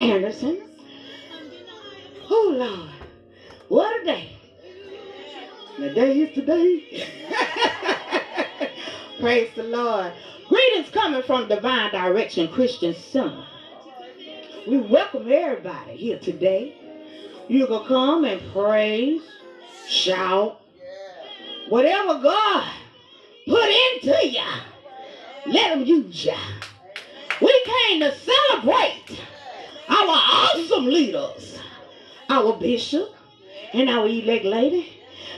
Anderson. Oh, Lord. What a day. The day is today. Praise the Lord. Greetings coming from Divine Direction Christian Center. We welcome everybody here today. You can come and praise, shout, whatever God put into ya, let him use ya. We came to celebrate our awesome leaders, our bishop, and our elect lady.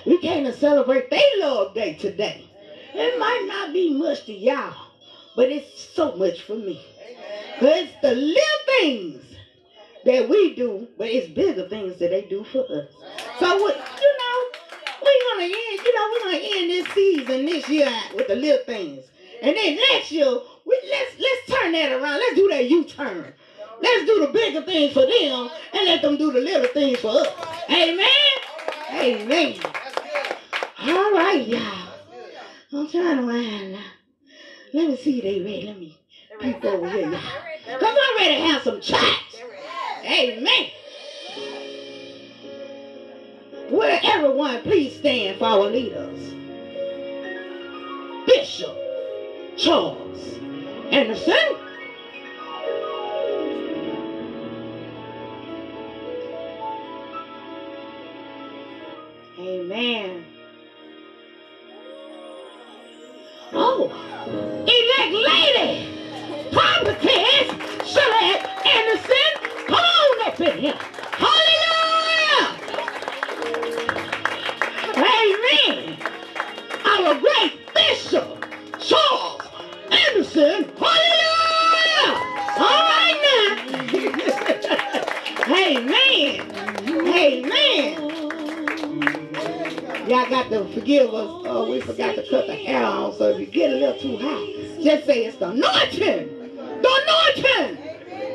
We came to celebrate their love day today. It might not be much to y'all, but it's so much for me. Because it's the little things that we do, but it's bigger things that they do for us. So, what, you know, we're going to end, you know, we're going to end this season this year with the little things. And then next year, we, let's, let's turn that around. Let's do that U-turn. Let's do the bigger things for them and let them do the little things for us. Amen? Amen. All right, y'all. I'm trying to wind now. Let me see they ready. Let me peek over here, y'all. Because I'm ready to have some church. Amen. Will everyone please stand for our leaders? Bishop Charles Anderson. Amen. Oh, elect lady, prophetess Shelley Anderson, come on. Hallelujah. Amen. Our great bishop, Charles Anderson. Hallelujah. All right now. Amen. Amen. Y'all got to forgive us. Oh, we forgot to cut the hair off. so if you get a little too hot, just say it's the anointing. The anointing.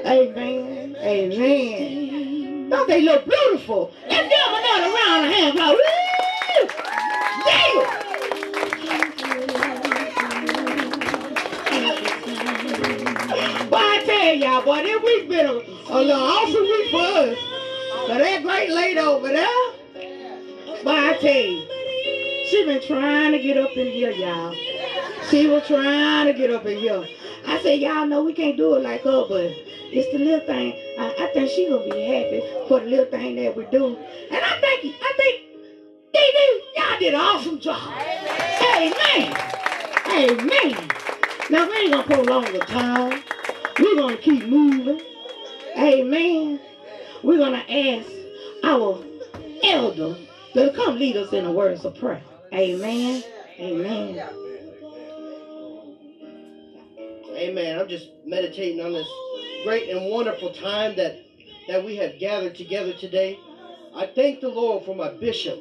Amen. Amen. Don't they look beautiful? Let's give them another round of. Like, woo! Yeah. Boy, I tell y'all, boy, this week been a, a little awesome week for us. So that great lady over there, but I tell you, she been trying to get up in here, y'all. She was trying to get up in here. I said, y'all know we can't do it like her, but it's the little thing. I, I think she gonna be happy for the little thing that we do. And I think, I think, they, y'all did an awesome job. Amen. Amen. Now we ain't gonna prolong the time. We're gonna keep moving. Amen. We're gonna ask our elder to come lead us in the words of prayer. Amen. Amen. Amen. I'm just meditating on this great and wonderful time that that we have gathered together today. I thank the Lord for my bishop.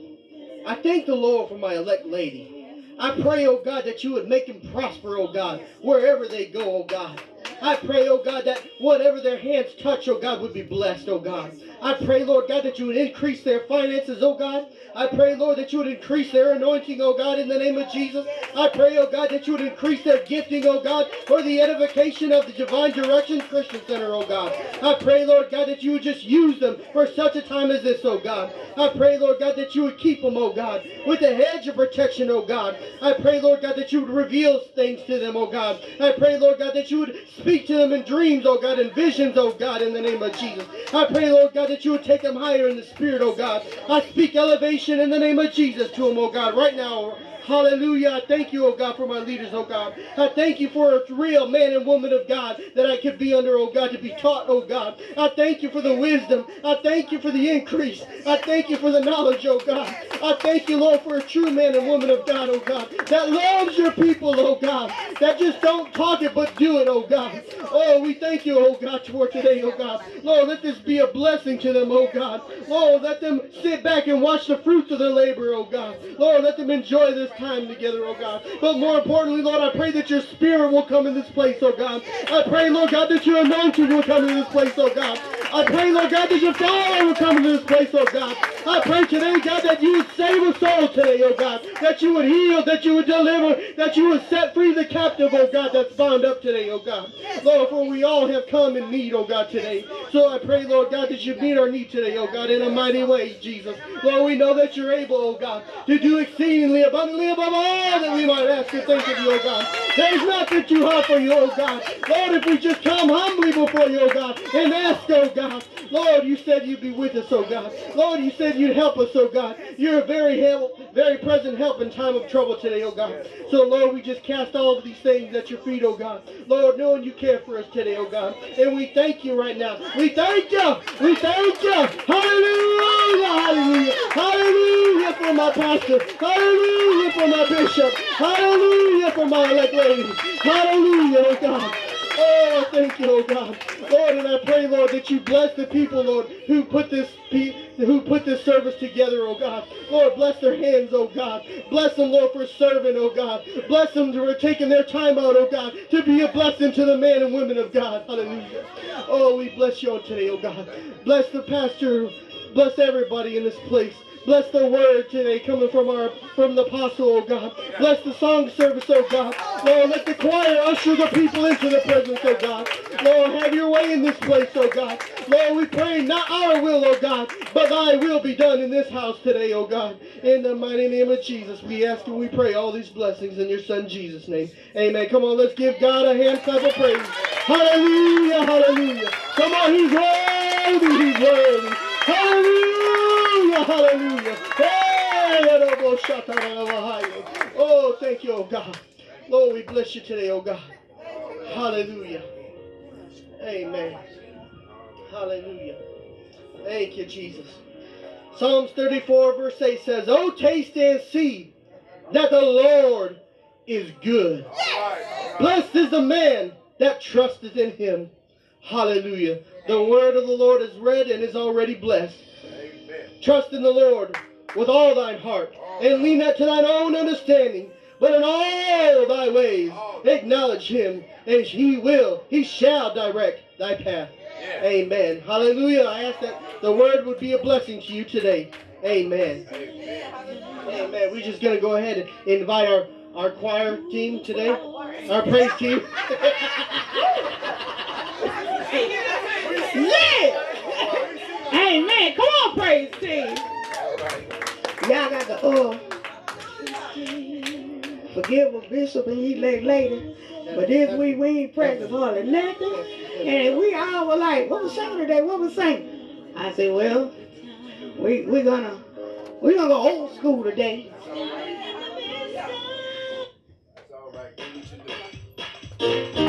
I thank the Lord for my elect lady. I pray, oh God, that you would make them prosper, oh God, wherever they go, oh God. I pray, oh God, that whatever their hands touch, oh God, would be blessed, oh God. I pray, Lord God, that you would increase their finances, oh God. I pray, Lord, that you would increase their anointing, oh God, in the name of Jesus. I pray, oh God, that you would increase their gifting, oh God, for the edification of the Divine Direction Christian Center, oh God. I pray, Lord God, that you would just use them for such a time as this, oh God. I pray, Lord God, that you would keep them, oh God, with a hedge of protection, oh God. I pray, Lord God, that you would reveal things to them, oh God. I pray, Lord God, that you would speak to them in dreams, oh God, in visions, oh God, in the name of Jesus. I pray, Lord God, that you would take them higher in the spirit, oh God. I speak elevation in the name of Jesus to them, oh God, right now. Hallelujah. I thank you, oh God, for my leaders, oh God. I thank you for a real man and woman of God that I could be under, oh God, to be taught, oh God. I thank you for the wisdom. I thank you for the increase. I thank you for the knowledge, oh God. I thank you, Lord, for a true man and woman of God, oh God, that loves your people, oh God, that just don't talk it but do it, oh God. Oh, we thank you, oh God, for today, oh God. Lord, let this be a blessing to them, oh God. Lord, let them sit back and watch the fruits of their labor, oh God. Lord, let them enjoy this time together, oh God. But more importantly, Lord, I pray that your spirit will come in this place, oh God. I pray, Lord God, that your anointing will come in this place, oh God. I pray, Lord God, that your fire will come into this place, oh God. I pray today, God, that you would save a soul today, oh God. That you would heal, that you would deliver, that you would set free the captive, oh God, that's bound up today, oh God. Lord, for we all have come in need, oh God, today. So I pray, Lord God, that you meet our need today, oh God, in a mighty way, Jesus. Lord, we know that you're able, oh God, to do exceedingly abundantly above all that we might ask or think of you, oh God. There's nothing too hard for you, oh God. Lord, if we just come humbly before you, oh God, and ask, oh God. Lord, you said you'd be with us, oh God. Lord, you said you'd help us, oh God. You're a very help, very present help in time of trouble today, oh God. So, Lord, we just cast all of these things at your feet, oh God. Lord, knowing you care for us today, oh God. And we thank you right now. We thank you. We thank you. Hallelujah. Hallelujah. Hallelujah for my pastor. Hallelujah for my bishop. Hallelujah for my elect lady. Hallelujah, oh God. Oh, thank you, oh God. Lord, and I pray, Lord, that you bless the people, Lord, who put this who put this service together, oh God. Lord, bless their hands, oh God. Bless them, Lord, for serving, oh God. Bless them for taking their time out, oh God, to be a blessing to the men and women of God. Hallelujah. Oh, we bless you on today, oh God. Bless the pastor. Bless everybody in this place. Bless the word today coming from our from the apostle, oh God. Bless the song service, oh God. Lord, let the choir usher the people into the presence, oh God. Lord, have your way in this place, oh God. Lord, we pray not our will, oh God, but thy will be done in this house today, oh God. In the mighty name of Jesus, we ask and we pray all these blessings in your son Jesus' name. Amen. Come on, let's give God a hand clap of praise. Hallelujah, hallelujah. Come on, he's worthy, he's worthy. Hallelujah, hallelujah. hallelujah. Oh, thank you, oh God. Lord, we bless you today, oh God. Hallelujah. Amen. Hallelujah. Thank you, Jesus. Psalms 34, verse 8 says, Oh, taste and see that the Lord is good. Blessed is the man that trusteth in him. Hallelujah. The word of the Lord is read and is already blessed. Amen. Trust in the Lord with all thine heart, and lean not to thine own understanding, but in all thy ways acknowledge him, and he will, he shall direct thy path. Amen. Hallelujah. I ask that the word would be a blessing to you today. Amen. Amen. Amen. We're just going to go ahead and invite our, our choir team today, our praise team. Yeah! Amen. Come on, praise team. Y'all got the uh, forgive a bishop and he late later. But this week we ain't practice hardly nothing. And we all were like, what was shouting today? What was saying? I said, well, we we gonna we gonna go old school today. That's all right. That's all right.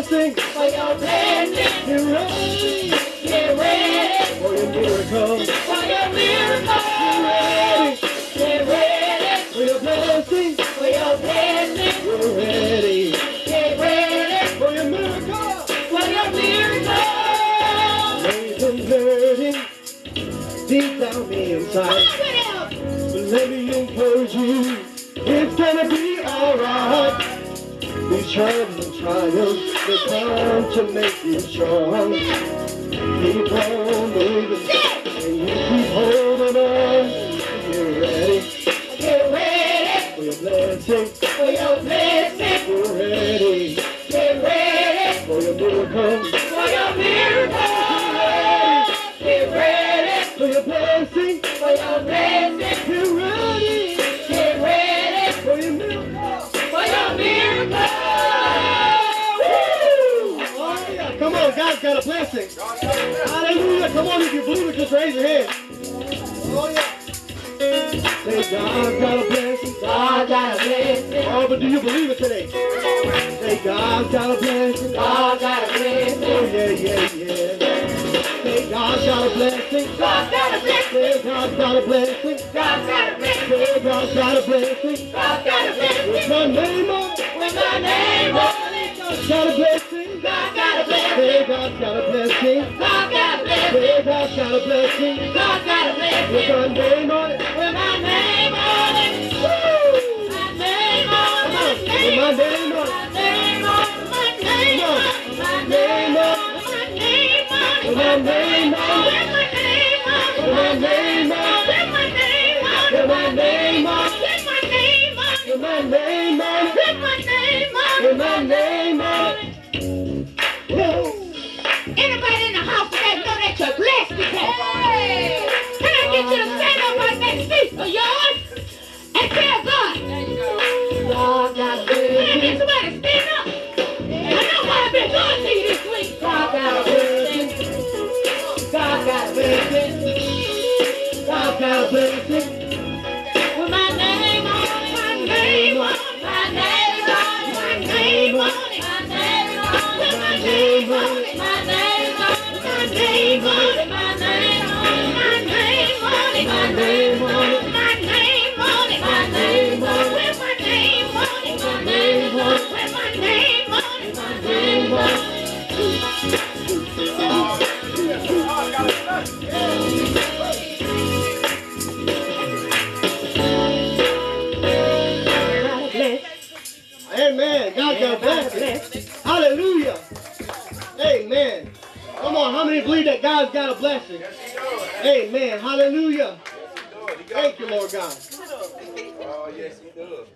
dancing for your blessing. Get ready, get ready for your miracle. For your miracle. Get ready, get ready for your blessing. For your blessing. We're ready. Get ready for your miracle. For your miracle. Ladies and dirty, deep down me inside. Let me encourage you. It's gonna be alright. We tried trials, the time to make you strong. Keep on moving, and you keep holding on. Get ready, get ready for your blessing, for your blessing. Come on, if you believe it, just raise your hand. Oh, yeah. Say, God's got a blessing. God got a blessing. Oh, but do you believe it today? Say, God's got a blessing. God got a blessing. Oh, yeah, yeah, yeah. Say, God's got a blessing. God got a blessing. Say, God's got a blessing. God got a blessing. Say, God's got a blessing. God got a blessing. With my name on it. With my name on it. God's got a blessing. God got a blessing. Say, God's got a blessing. God got a blessing. God's got a blessing. God got a With blessing. my name on it. With my name on it. Woo! My name on. it. With my name on it. My name on it. My name on it. My Name on it. My name on it. My name on it. Thank you, Lord God. Oh, yes, he does.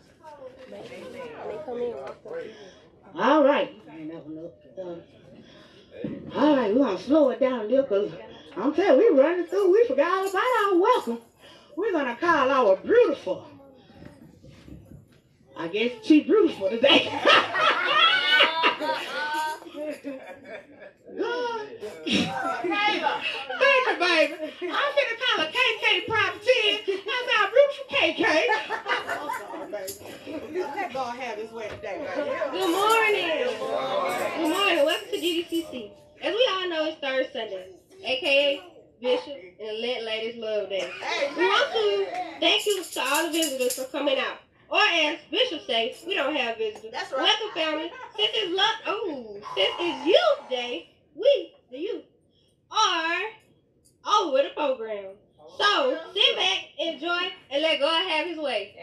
All right. All right, we're going to slow it down a little because I'm telling you, we running through. We forgot all about our welcome. We're going to call our beautiful. I guess she beautiful today. You, baby. I'm finna call her KK Prop 10. That's our beautiful KK. Let God have his way today, baby. Good morning. Good morning. Welcome to DDCC. As we all know, it's third Sunday, aka Bishop and Let Ladies Love Day. We want to thank you to all the visitors for coming out. Or as Bishop say, we don't have visitors. That's right. Welcome, family. Since it's luck, oh, since it's Youth Day, we, the youth, are over with the program. So sit back, enjoy, and let God have His way.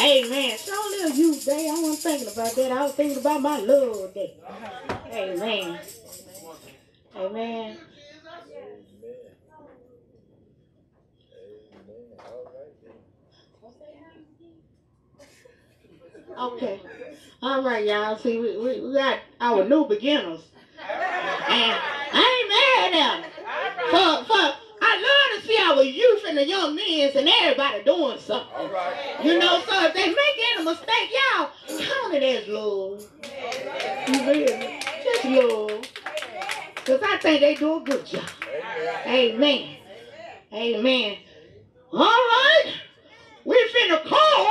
Amen. So little youth day. I wasn't thinking about that. I was thinking about my love day. Amen. Amen. Okay. All right, y'all. See, we, we, we got our new beginners. And I ain't mad at them. For, for, I love to see our youth and the young men and everybody doing something. You know, so if they make any mistake, y'all count it as love. You really? Just love. Because I think they do a good job. Amen. Amen. All right. We finna call.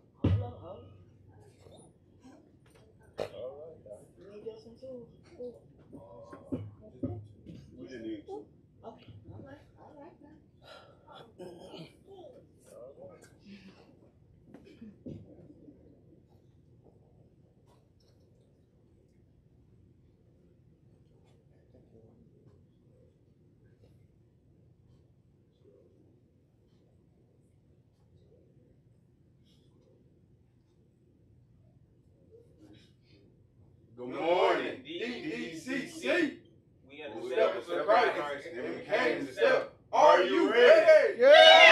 Good morning, DDCC. We at We the stepping steps to of Christ, Christ. and we came to step. Are you ready? Yeah!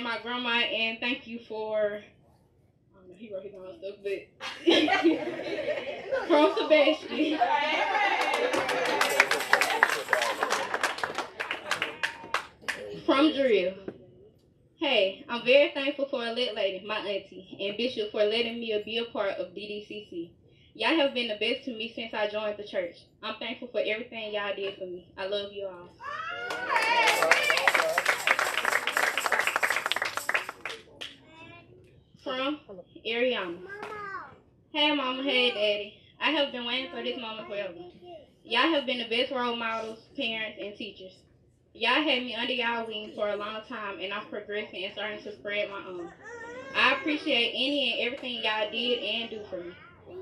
And my grandma and thank you for I don't know, he wrote his own stuff, but from Sebastian. From Drill. Hey, I'm very thankful for a lit lady, my auntie, and Bishop for letting me be a part of DDCC. Y'all have been the best to me since I joined the church. I'm thankful for everything y'all did for me. I love you all. From Ariana. Hey, Mama. Hey, Daddy. I have been waiting for this moment forever. Y'all have been the best role models, parents, and teachers. Y'all had me under y'all wing for a long time, and I'm progressing and starting to spread my own. I appreciate any and everything y'all did and do for me.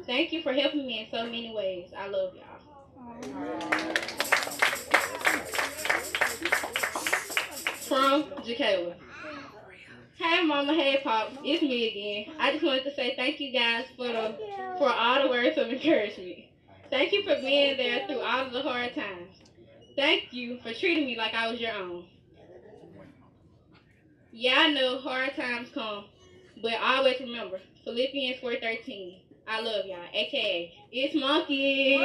Thank you for helping me in so many ways. I love y'all. From Jacayla. Hey mama, hey pop, it's me again. I just wanted to say thank you guys for the for all the words of encouragement. Thank you for being there through all of the hard times. Thank you for treating me like I was your own. Yeah, I know hard times come, but always remember Philippians 4:13. I love y'all. AKA, it's Monkey.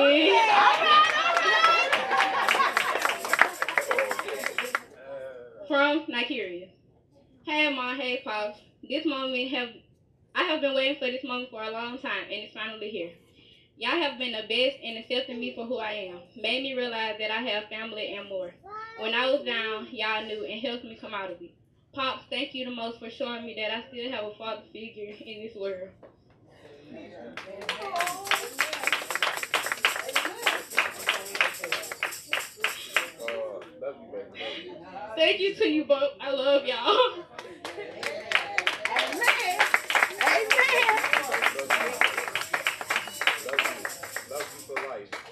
From Nigeria. Hey mom, hey pops. This moment have I have been waiting for this moment for a long time and it's finally here. Y'all have been the best in accepting me for who I am. Made me realize that I have family and more. When I was down, y'all knew and helped me come out of it. Pops, thank you the most for showing me that I still have a father figure in this world. Thank you to you both. I love y'all. Love you for life.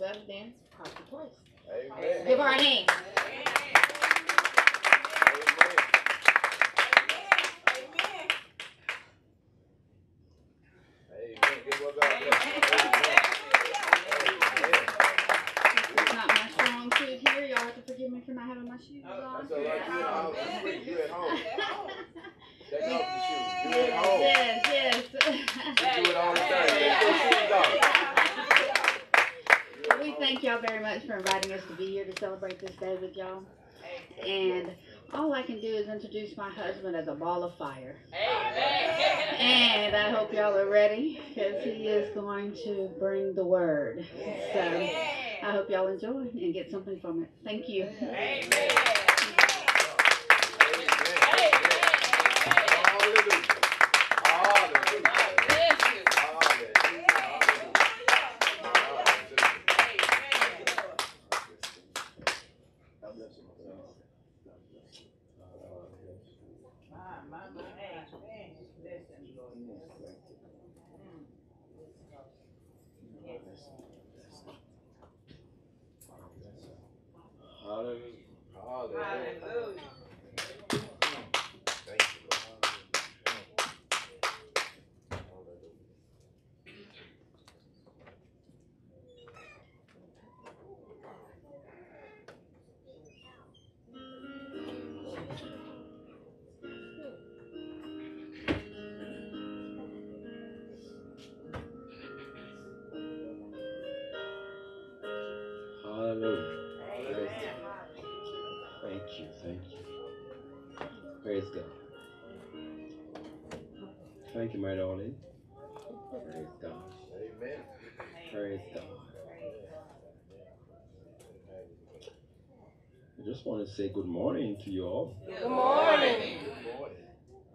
Better than Prophet Price. Amen. Give her a hand. Amen. Give what God bless. Amen. It's not my strong suit here. Y'all have to forgive me for not having my shoes on. That's all right. You at home. You at home. Take off your shoes. You at home. Yes, yes. You do it all the time. Take your shoes off. You at We home. thank y'all very much for inviting us to be here to celebrate this day with y'all. And all I can do is introduce my husband as a ball of fire. And I hope y'all are ready because he is going to bring the word. So I hope y'all enjoy and get something from it. Thank you. Hallelujah. Thank you, my darling. Praise God. Amen. Praise God. I just want to say good morning to you all. Good morning. Good morning.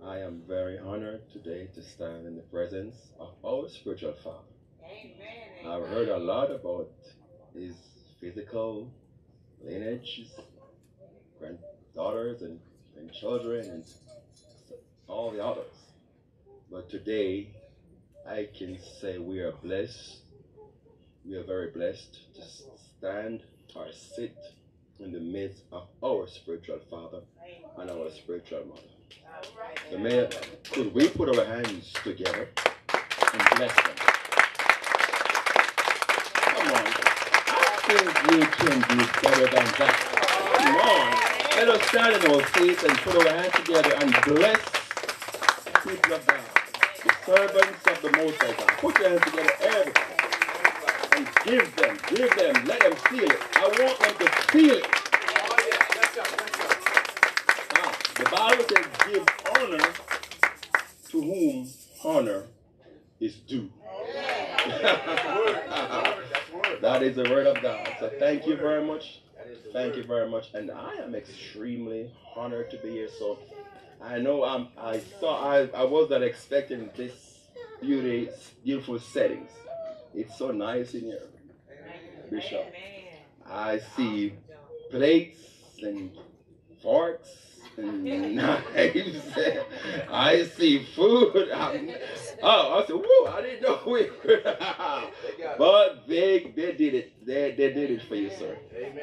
I am very honored today to stand in the presence of our spiritual father. Amen. I've heard a lot about his physical lineage, his granddaughters and, and children and all the others. But today, I can say we are blessed. We are very blessed to stand or sit in the midst of our spiritual father and our spiritual mother. So may, could we put our hands together and bless them? Come on. I think we can do better than that. Come on. Let us stand in our feet and put our hands together and bless people of God, servants of the Most High God. Put your hands together, everybody. And give them, give them, let them feel it. I want them to feel it. Now, the Bible says, give honor to whom honor is due. Word. Word. the word of God. So thank you very much. That is Thank you very much. And I am extremely honored to be here. So I know I'm I thought I, I was not expecting this beauty beautiful settings. It's so nice in here. Bishop. I see plates and forks and knives. I see food. I'm- oh, I said, whoa, I didn't know we. But they they did it. They they did it for you, sir. Amen.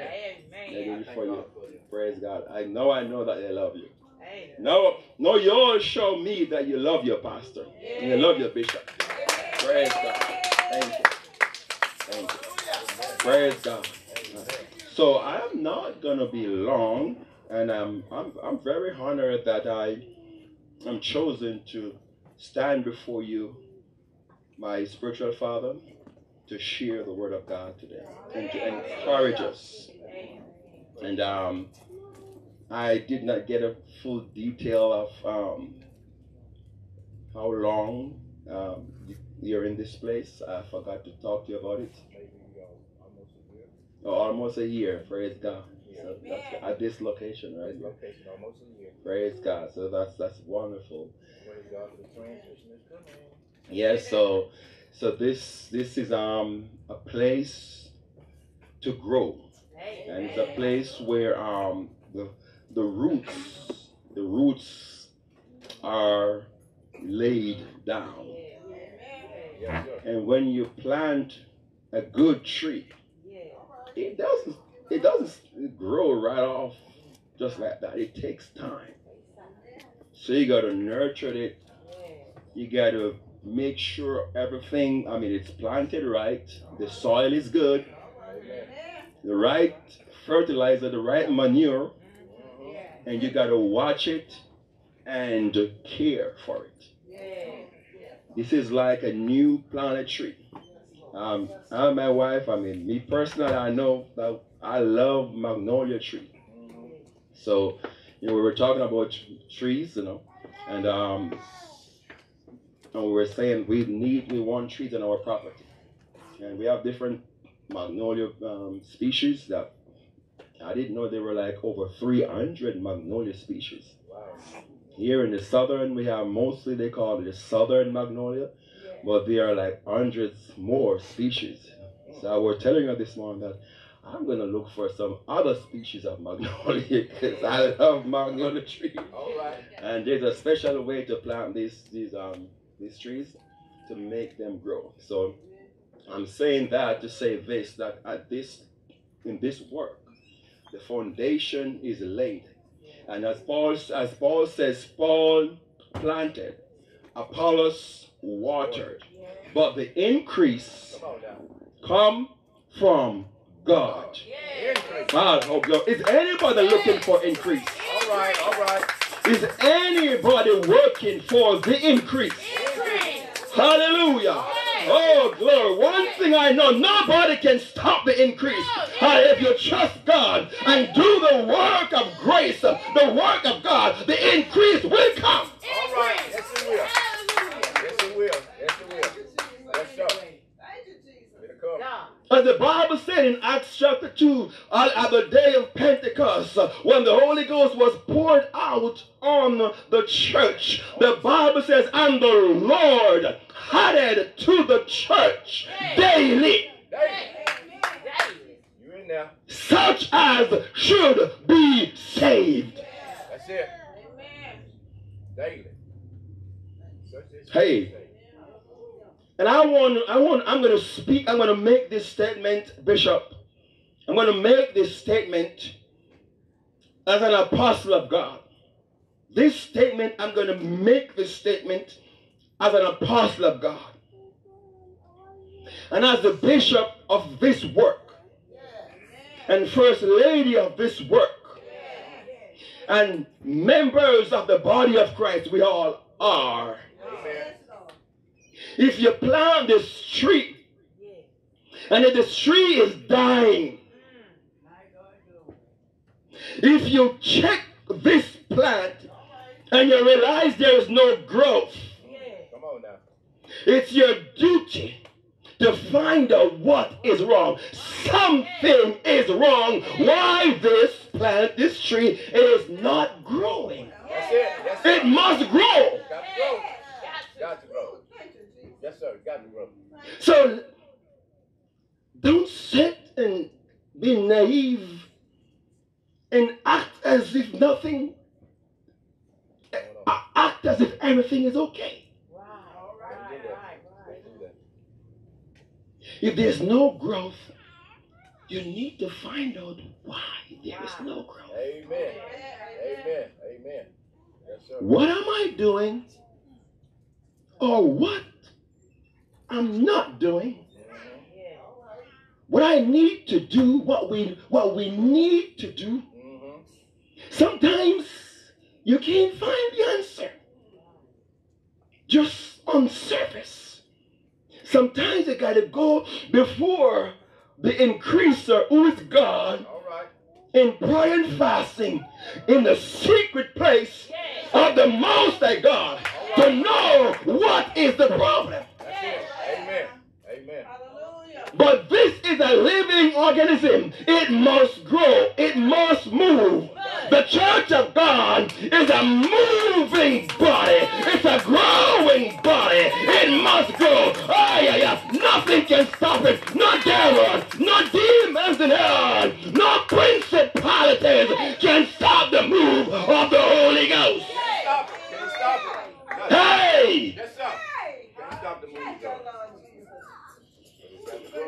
They did it Thank for you. God for you. Praise God. I know I know that they love you. No, no, you all show me that you love your pastor. And you love your bishop. Praise God. Thank you. Thank you. Praise God. So I'm not gonna be long, and I'm I'm I'm very honored that I am chosen to stand before you, my spiritual father, to share the word of God today and to encourage us. And um, I did not get a full detail of um, how long um, you're in this place. I forgot to talk to you about it. Almost a year. Oh, almost a year, praise God. So at this location, right? This location almost a year. Praise God. So that's that's wonderful. Praise God the transition is coming. Yes, so so this this is um a place to grow. and it's a place where um, the the roots the roots are laid down. And when you plant a good tree, it doesn't it doesn't grow right off just like that. It takes time. So you gotta nurture it. You gotta make sure everything I mean it's planted right, the soil is good, the right fertilizer, the right manure, and you gotta watch it and care for it. This is like a new planted tree. Um, I and my wife, I mean, me personally, I know that I love magnolia tree. So, you know, we were talking about trees, you know, and um, and we were saying we need, we want trees on our property, and we have different magnolia um, species that I didn't know there were like over 300 magnolia species. Here in the southern, we have mostly they call it the southern magnolia, but there are like hundreds more species. So I was telling her this morning that I'm gonna look for some other species of magnolia because I love magnolia trees. All right. And there's a special way to plant these these um these trees to make them grow. So I'm saying that to say this that at this in this work, the foundation is laid. And as Paul as Paul says, Paul planted, Apollos watered, but the increase Come on now. come from God. God, oh God. Is anybody looking for increase? All right. All right. Is anybody working for the increase? Hallelujah. Oh, glory. One thing I know, nobody can stop the increase. Uh, if you trust God and do the work of grace, the work of God, the increase will come. All right. Yes, it will. Yes, it will. Yes, it will. Yes, sir. It'll As the Bible said in Acts chapter 2, uh, at the day of Pentecost, when the Holy Ghost was poured out on the church, the Bible says, and the Lord added to the church daily You in there? such as should be saved. That's it. Daily. Hey. And I want, I want, I'm going to speak, I'm going to make this statement, Bishop. I'm going to make this statement as an apostle of God. This statement, I'm going to make this statement as an apostle of God. And as the bishop of this work, and first lady of this work, and members of the body of Christ, we all are. Amen. If you plant this tree and if this tree is dying, if you check this plant and you realize there is no growth, Come on now. it's your duty to find out what is wrong. Something is wrong. Why this plant, this tree is not growing? That's it. That's It it. must grow. Got to grow. Got to grow. Yes, sir. Got to grow. So don't sit and be naive and act as if nothing, uh, act as if everything is okay. Can't do that. Can't do that. If there's no growth, you need to find out why there is no growth. Amen. Amen. Amen. Yes, sir. What am I doing? Or what I'm not doing? What I need to do, what we what we need to do, Mm-hmm. sometimes you can't find the answer. Just on surface. Sometimes you gotta go before the increaser who is God in prayer and fasting in the secret place of the Most High God to know what is the problem. But this is a living organism. It must grow. It must move. The church of God is a moving body. It's a growing body. It must grow. Oh, yeah, yeah. Nothing can stop it. Not devils, not demons in hell, not principalities can stop the move of the Holy Ghost. Hey! Yes, stop the move,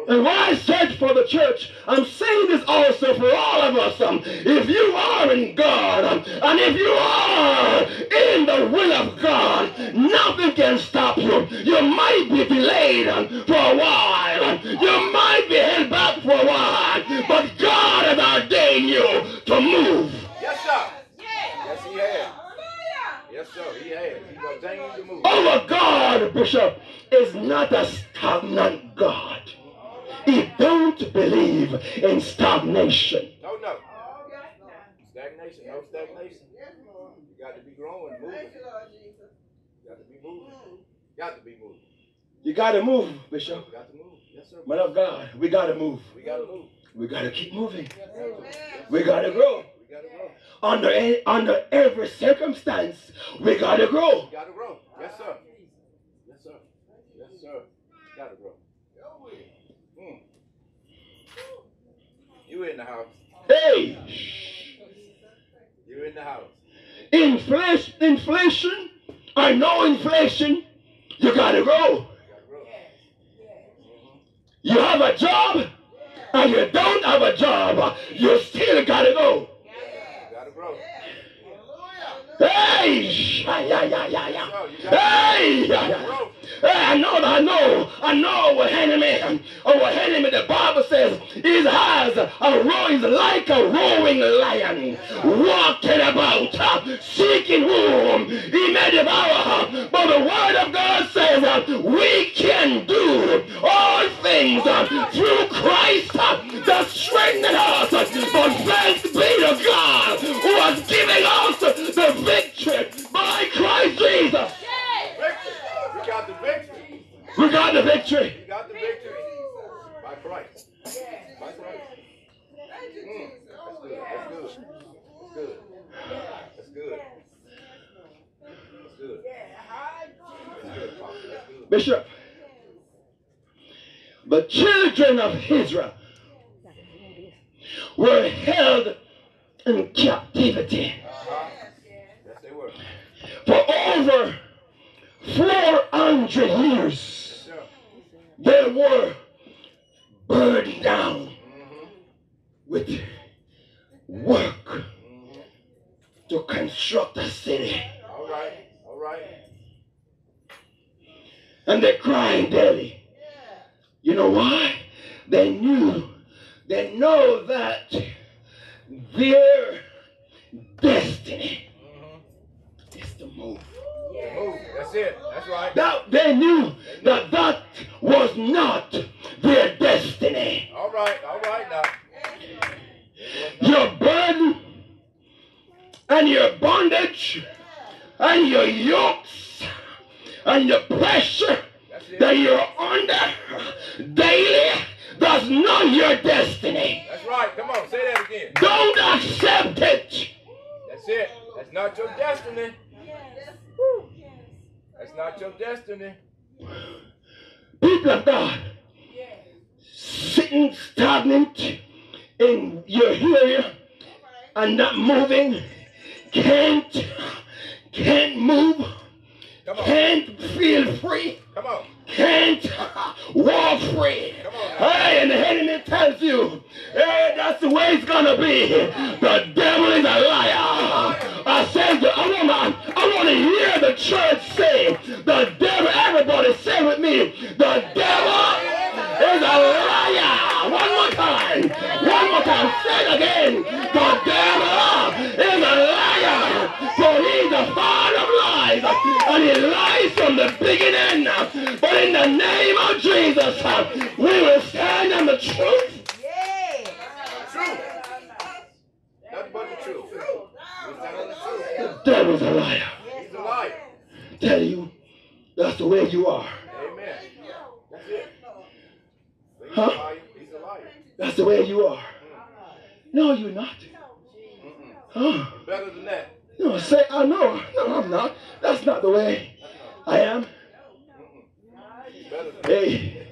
and why I search for the church, I'm saying this also for all of us. Um, if you are in God, um, and if you are in the will of God, nothing can stop you. You might be delayed um, for a while. um, You might be held back for a while. But God has ordained you to move. Yes, sir. Yes, he has. Yes, sir. He has. He's ordained to move. Our God, Bishop, is not a stagnant God. He don't believe in stagnation. No, no. Stagnation. No stagnation. You got to be growing, moving. You got to be moving. Got to be moving. You gotta move, Bishop. Got to move. Yes, sir. Man of God, we gotta move. We got to move. We gotta keep moving. We gotta grow. We got to grow. Under a- under every circumstance, we gotta grow. We got to grow. Yes, sir. Yes, sir. Yes, sir. Got to grow. Mm. You in the house. Hey, You in the house. inflation, inflation. I know inflation. You gotta grow. You got to grow. You have a job, and you don't have a job. You still gotta go. You got to grow. Hey, yeah, yeah, yeah, yeah, yeah. Hey, yeah, yeah. I know, I know, I know what enemy, or oh, what enemy the Bible says, is has a roar, is like a roaring lion, walking about, seeking whom he may devour. But the word of God says we can do all things through Christ that strengthen us. But thanks be to God got the victory. We got the victory. By Christ. By Christ. Mm. That's good. That's good. That's good. That's good. That's good. That's good, Pastor. That's good. Bishop, the children of Israel were held in captivity Uh-huh. Yes, they were. for over 400 years. They were burdened down with work to construct a city. All right. All right. And they cried daily. You know why? They knew, they know that their destiny is to move. Move. That's it. That's right. That they knew that that was not their destiny. All right. All right now. Your burden and your bondage and your yokes and the pressure that you're under daily, that's not your destiny. That's right. Come on. Say that again. Don't accept it. That's it. That's not your destiny. That's not your destiny. People of God, sitting stagnant in your area and not moving, can't, can't move, can't feel free. Come on. Can't walk free. Hey, and the enemy tells you, hey, that's the way it's gonna be. The devil is a liar. I said, to- I want to, I want to hear the church say, the devil. Everybody say with me, the devil is a liar. One more time. One more time. Say it again. The devil is a liar. For he's a father. And he lies from the beginning. But in the name of Jesus, we will stand on the truth. But the devil's a liar. He's a liar. Tell you, that's the way you are. Amen. That's it. Huh? He's a liar. That's the way you are. No, you're not. Huh? Better than that. No, say, I know. No, I'm not. That's not the way I am. Hey,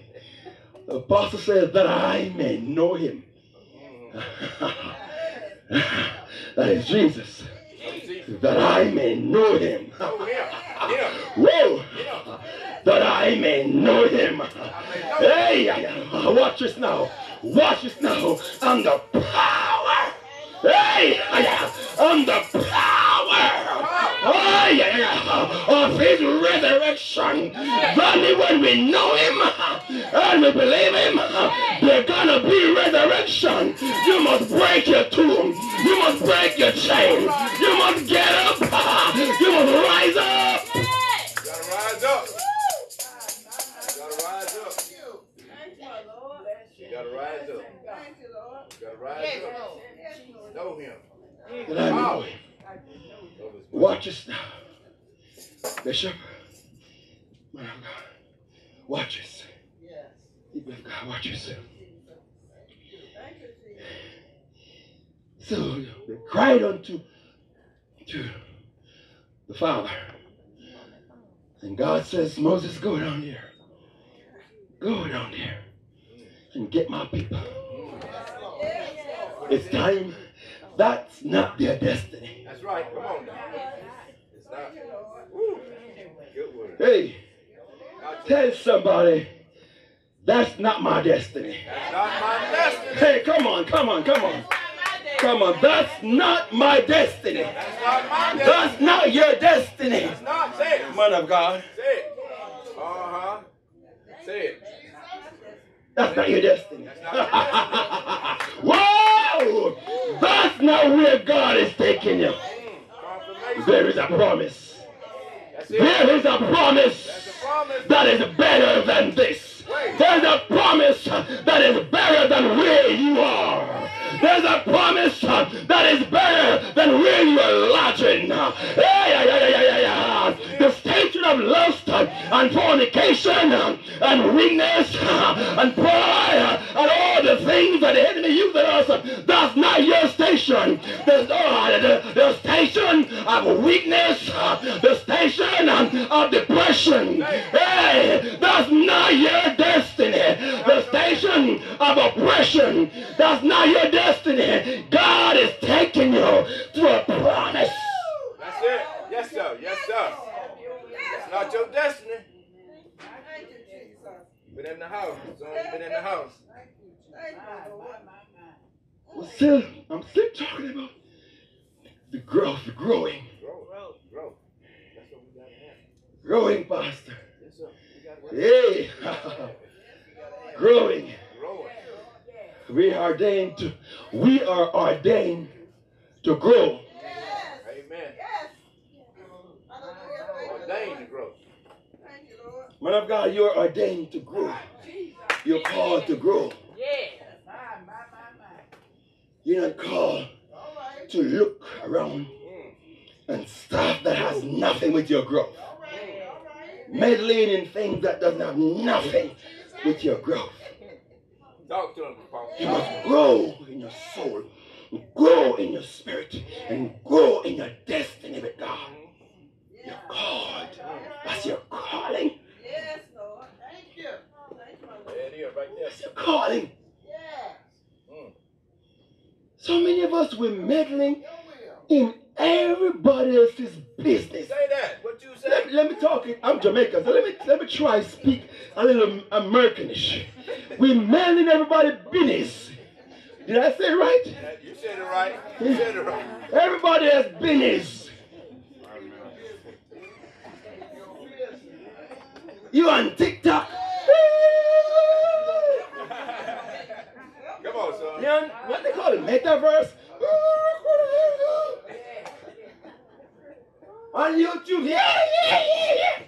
the apostle says that I may know him. that is Jesus. Oh, That I may know him. Oh. Whoa! That I may know him. Hey, watch this now. Watch this now. I'm the power. Hey, and the power. Oh, of his resurrection. Only when we know him and we believe him, there's gonna be resurrection. You must break your tomb. You must break your chain. You must get up. You must rise up. Gotta rise up. Gotta rise up. Gotta rise up. Gotta rise up. Know him. And I know him. Watch this now. Bishop. Man of God. Watch this. People of God, watch this. So they cried unto to the Father. And God says, Moses, go down there. Go down there and get my people. It's time. That's not their destiny. That's right. Come on now. It's not. Woo. Good word. Hey, tell somebody that's not my destiny. That's not my destiny. Hey, come on, come on, come on. Come on, that's not my destiny. That's not my destiny. That's not your destiny. It's not. Say it. Man of God, Say it. Uh huh. Say it. that's not your destiny. That's not Whoa! That's not where God is taking you. There is a promise. There is a promise. that is better than this. There's a promise that is better than where you are. There's a promise that is better than where you are lodging. Yeah, yeah, yeah, yeah, yeah, yeah. Station of lust and fornication and weakness and pride and all the things that the enemy uses us, that's not your station. The, oh, the, the station of weakness, the station of depression. Hey, that's not your destiny. The station of oppression, that's not your destiny. God is taking you to a promise. That's it. Yes, sir. Yes, sir. It's not your destiny. Been in the house. Son, been in the house. Well, still, I'm still talking about the growth, the growing, Grow. Grow. That's what we gotta have. growing, Pastor. Yes, sir. We gotta work. Hey, growing. Growing. We are ordained to. We are ordained to grow. Amen. Ordained to grow. Man of God, you're ordained to grow. Ah, you're called to grow. You're not called to look around mm. and stuff that has nothing with your growth. Meddling in things that doesn't have nothing with your growth. Talk to him, You must grow in your soul, grow in your spirit, and grow in your destiny with God. Mm-hmm. You're called. That's your calling. There it is, right there. That's your calling. Hmm. So many of us, we're meddling in everybody else's business. Say that. What you say? Let, let me talk. I'm Jamaican, so let me let me try speak a little Americanish. We meddling everybody's business. Did I say it right? You said it right. You said it right. Everybody has business. You on TikTok? Come on, son. You on what they call it? Metaverse? On YouTube? Yeah, yeah, yeah, yeah.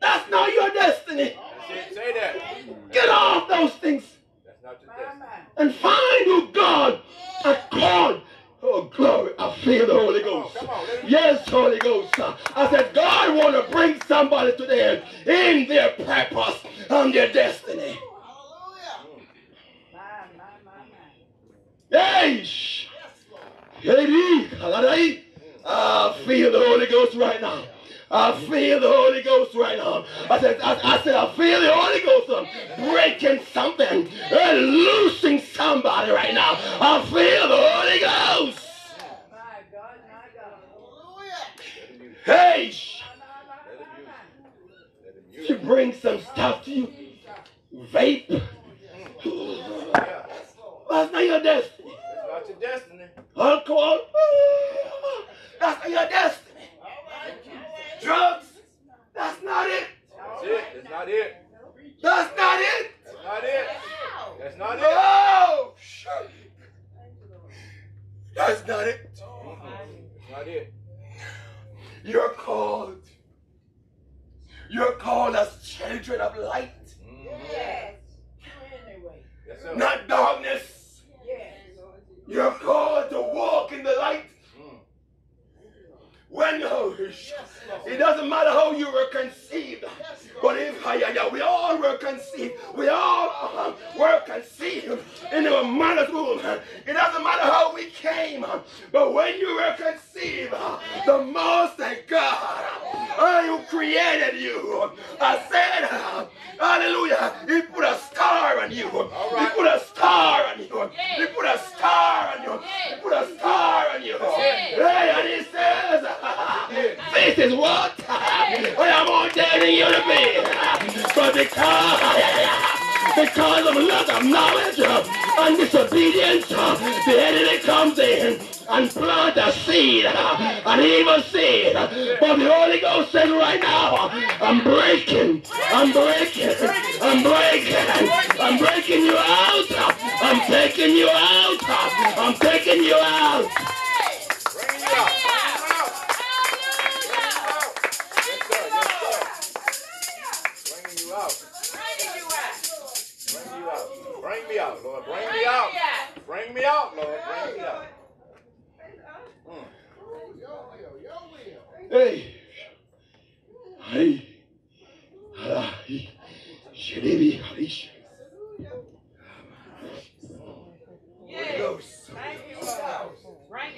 That's not your destiny. It. Say that. Get off those things That's not your destiny. and find who God has called. Oh, glory. I feel the Holy Ghost. Come on, let it- Yes, Holy Ghost. I said, God want to bring somebody to there in their purpose and their destiny. Hey. Hey, hallelujah. I feel the Holy Ghost right now. I feel the Holy Ghost right now. I said, I, I said, I feel the Holy Ghost um, breaking something and loosing somebody right now. I feel the Holy Ghost. Hey, him use it. Let him She brings some stuff to you. Vape. That's not your destiny. It's not your destiny. Alcohol. That's not your destiny. Drugs. That's not it. That's it. That's not it. That's not it. That's not it. That's not it. Oh. That's not it. That's not it. You're called. You're called as children of light, Mhm. Yes, sir. not darkness. You're called to walk in the light. When it doesn't matter how you were conceived, but if we all were conceived, we all uh, were conceived in our mother's womb. It doesn't matter how we came, but when you were conceived, the Most that God, uh, who created you, I said, uh, Hallelujah, He put a star on you. He put a star on you. He put a star on you. He put a star on you. Hey, and He says, this is what I am ordaining you to be. But because, because of lack of knowledge and disobedience, the enemy comes in and plant a seed, an evil seed. But the Holy Ghost says right now, I'm breaking, I'm breaking, I'm breaking, I'm breaking you out. I'm taking you out. I'm taking you out. Hey. Hey. Ah, he- Shiribi Harish. Holy Ghost.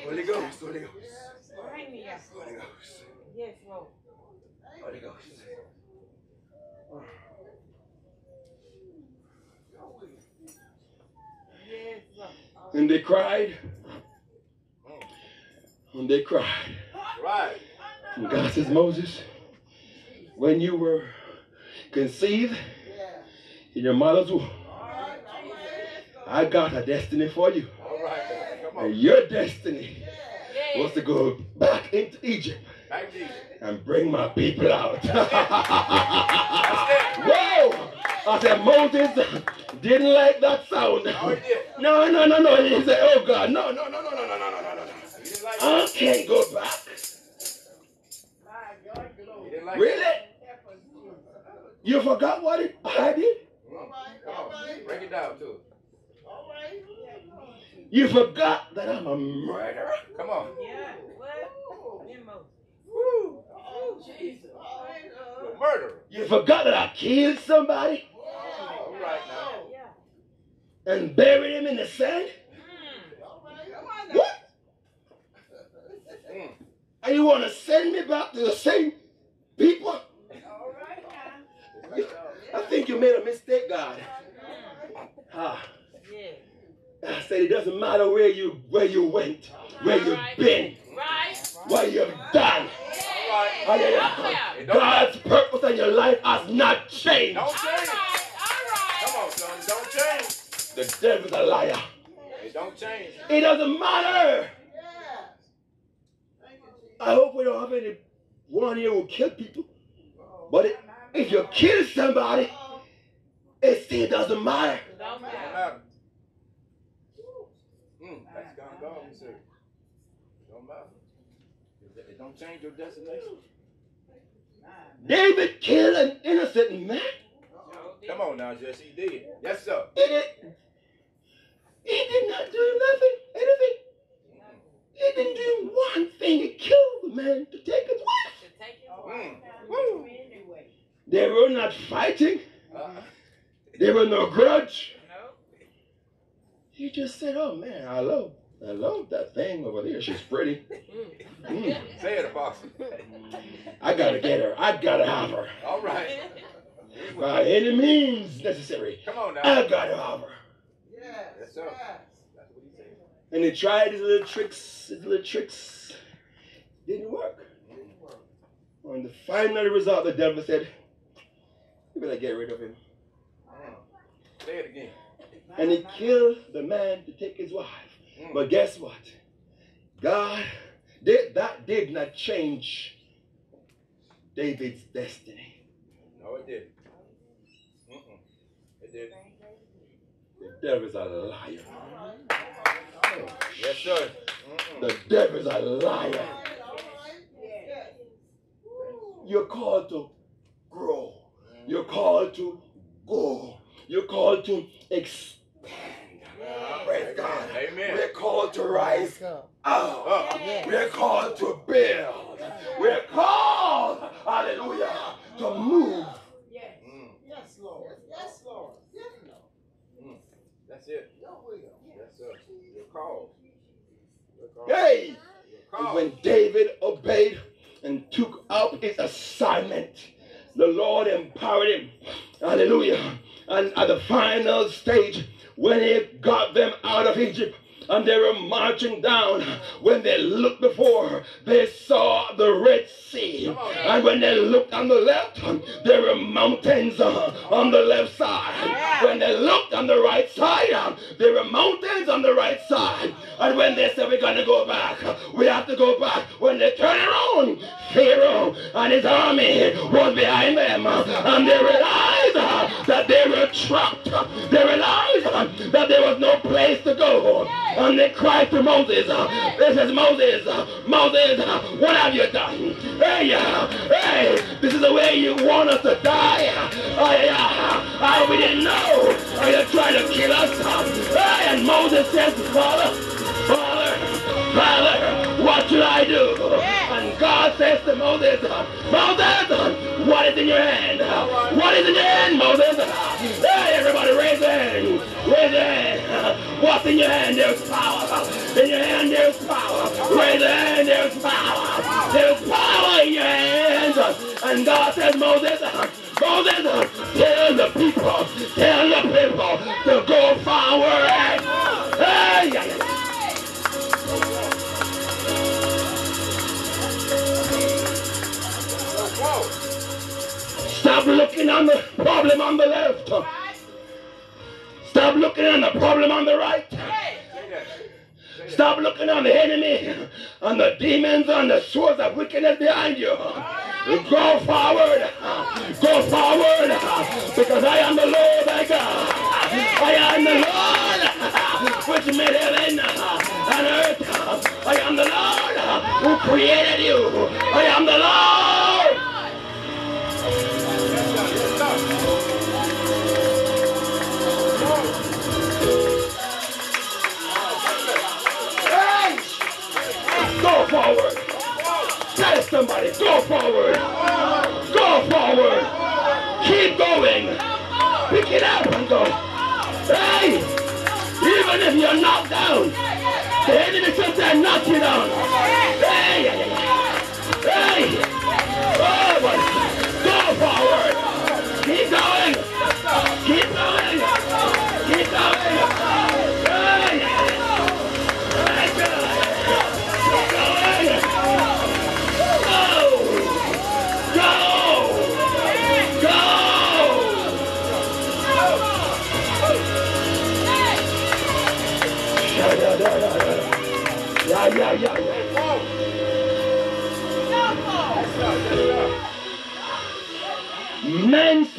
Holy Ghost. Holy Ghost. Holy Ghost. Holy Ghost. And they cried. And they cried. Right. And God says, Moses, when you were conceived in your mother's womb, I got a destiny for you. All right. Come on. And your destiny was to go back into Egypt Back to you. and bring my people out. Whoa! I said, Moses didn't like that sound. He did. No, no, no, no. He said, oh God, no, no, no, no, no, no, can't go back. He didn't like Really? You forgot what it, I did? Break it down to us. You forgot that I'm a murderer? Come on. You're a murderer. You forgot that I killed somebody All right now. and buried him in the sand? Hmm. What? And you want to send me back to the same people? I think you made a mistake, God. Ah. I said it doesn't matter where you where you went, where you've been, what you've done. All right. Hallelujah. It don't God's purpose in your life has not changed. Don't change. Come on, son. Don't change. The devil's a liar. It don't change. It doesn't matter. I hope we don't have any one here who kill people. But it, if you kill somebody, it still doesn't matter. Don't matter. Mm, that's gone, gone, sir. Don't matter. It it don't change your destination. David killed an innocent man. Come on now, Jesse. He did. Yes, sir. He did, he did not do nothing, anything. He didn't do one thing. He killed the man to take his wife. Mm. Woo. They were not fighting. Uh, There was no grudge. He just said, "Oh man, I love, I love that thing over there. She's pretty. Mm, say it, Apostle. I gotta get her. I gotta have her All right. by any means necessary. Come on now. I gotta have her." Yes, sir. That's what he said. And he tried his little tricks. His little tricks didn't work. And the final result, the devil said, You better get rid of him. Mm. Say it again. And he killed the man to take his wife. Mm. But guess what? God did that did not change David's destiny. No, it didn't. Mm-mm. It didn't. The devil's a liar. Yes, sir. Mm-mm. The devil's a liar. You're called to grow. You're called to go. You're called to expand. Praise God. Amen. We're called to rise up. Uh-huh. Up. We're called to build. We're called, hallelujah, to move. Mm. Yes, Lord. Yes, Lord. That's it. Yes, sir. You're called. You're called. Hey! You're And called. when David obeyed and took up his assignment, the Lord empowered him. Hallelujah. And at the final stage, when he got them out of Egypt, and they were marching down. When they looked before, they saw the Red Sea. And when they looked on the left, there were mountains uh, on the left side. When they looked on the right side, uh, there were mountains on the right side. And when they said, We're going to go back, we have to go back. When they turned around, Pharaoh and his army was behind them. And they realized uh, that they were trapped. They realized that there was no place to go. And they cried to Moses, They says, Moses, Moses, what have you done? Hey, hey, this is the way you want us to die. Uh, we didn't know. Are you trying to kill us? And Moses says, Father, Father, Father, what should I do? God says to Moses, Moses, what is in your hand? What is in your hand, Moses? Hey, everybody, raise your hand. Raise your hand. What's in your hand? There's power. In your hand, there's power. Raise your hand, there's power. There's power in your hands. And God says, Moses, Moses, tell the people, tell the people to go forward. Hey, yeah, yeah. On the problem on the left. Stop looking on the problem on the right. Stop looking on the enemy, on the demons, on the swords of wickedness behind you. Go forward. Go forward. Because I am the Lord thy God. I am the Lord which made heaven and earth. I am the Lord who created you. I am the Lord. Go forward. Tell somebody, go forward. Go forward. Keep going. Pick it up and go. Hey! Even if you're knocked down, the enemy sometimes knock you down. Hey! Hey!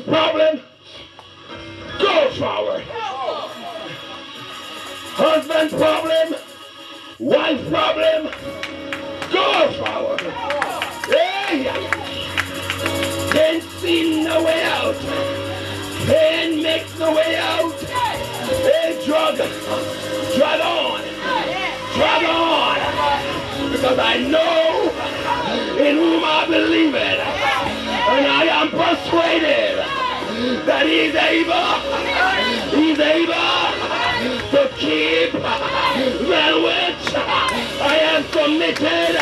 Problem, go forward. Husband problem, wife problem, go forward. Hey! Can't see no way out. Can't make no way out. Hey, drug, drag on, drag on. Because I know in whom I believe it. And I am persuaded that he's able, he's able to keep that which I am committed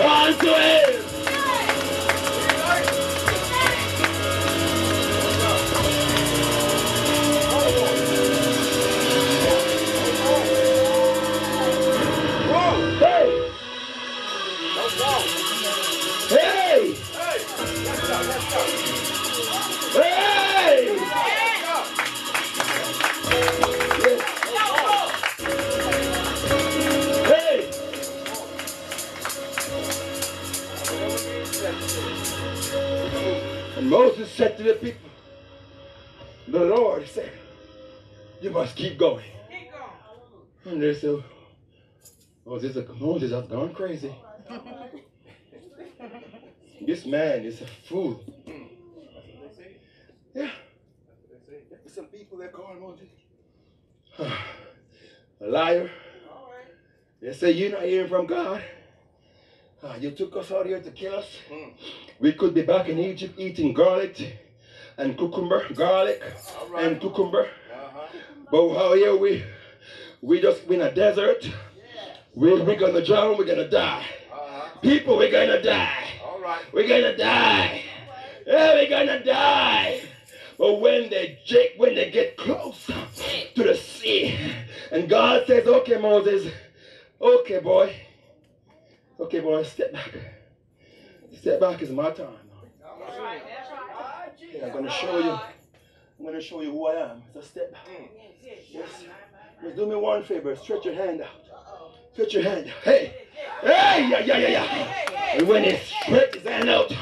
unto him. Said to the people, the Lord said, you must keep going. Keep going. And they said, Moses, Moses has gone crazy. this man is a fool. Yeah. Some people that call Moses a liar. They say you're not hearing from God. Ah, you took us out here to kill us. Hmm. We could be back in Egypt eating garlic and cucumber, garlic and cucumber. Uh-huh. But how here we we just in a desert. We we're gonna drown, we're gonna die. Uh-huh. People, we're gonna die. All right. We're gonna die. Yeah, we're gonna die. But when they Jake, when they get close to the sea, and God says, "Okay, Moses, okay, boy, okay, boy, step back. Step back is my time. Yeah, I'm gonna show you. I'm gonna show you who I am. So step back. Yes. Just do me one favor. Stretch your hand out. Stretch your hand. Hey, hey, yeah, yeah, yeah, yeah. And when he stretched his hand out,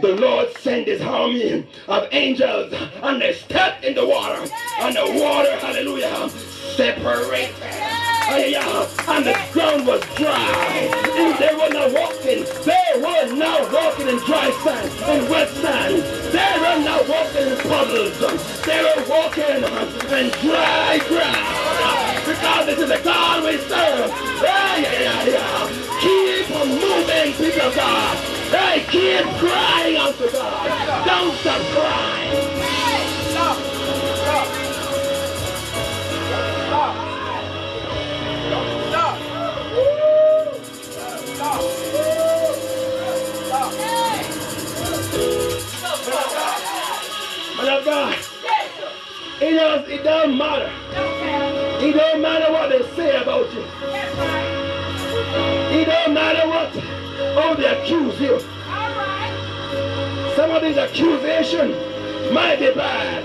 the Lord sent his army of angels and they stepped in the water. And the water, hallelujah, separated. And the ground was dry. And they were not walking. They were not walking in dry sand, in wet sand. They were not walking in puddles. They were walking in dry ground. Because this is the God we serve. Yeah, yeah, yeah, yeah. Keep moving, people of God. Hey, keep crying out to God. Don't stop crying. It does it doesn't matter. It don't matter what they say about you. It don't matter what oh they accuse you. Some of these accusations might be bad.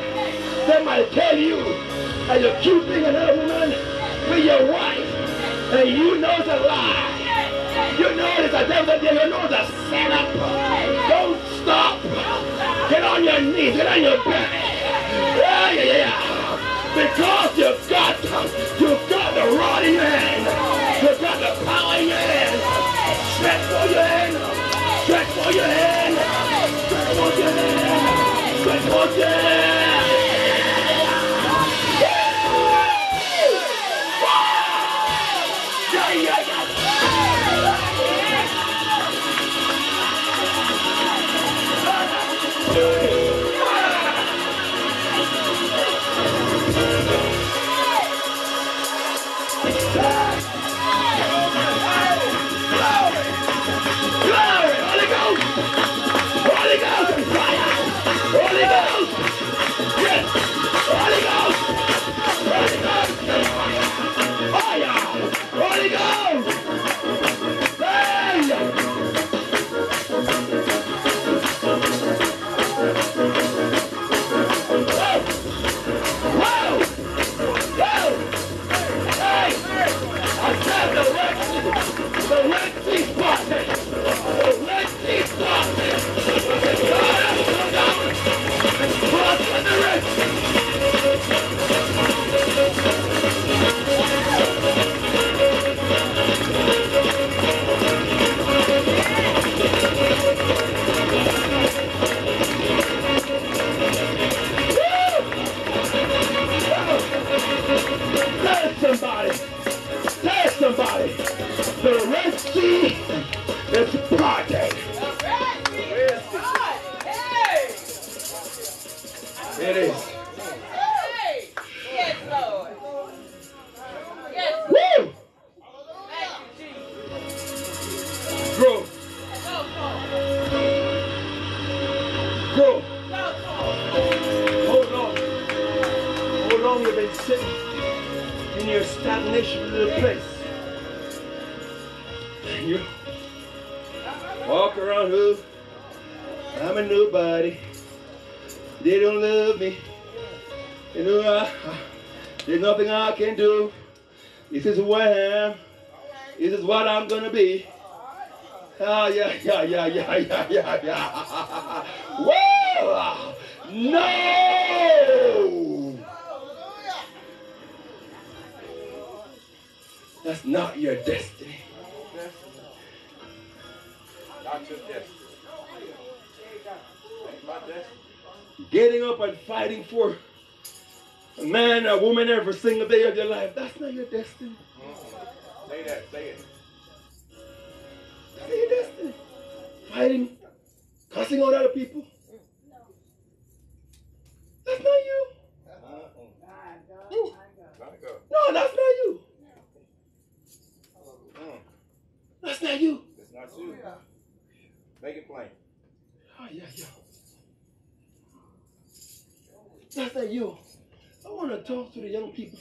They might tell you that you're keeping another woman with your wife, and you know it's a lie. You know it's a devil, you know it's a setup. Don't stop. Get on your knees, get on your back. Yeah, yeah. Because you've got, you've got the rod in your hand. You've got the power in your hand. Stretch for your hand. Stretch for your hand. Stretch for your hand. Stretch for your hand.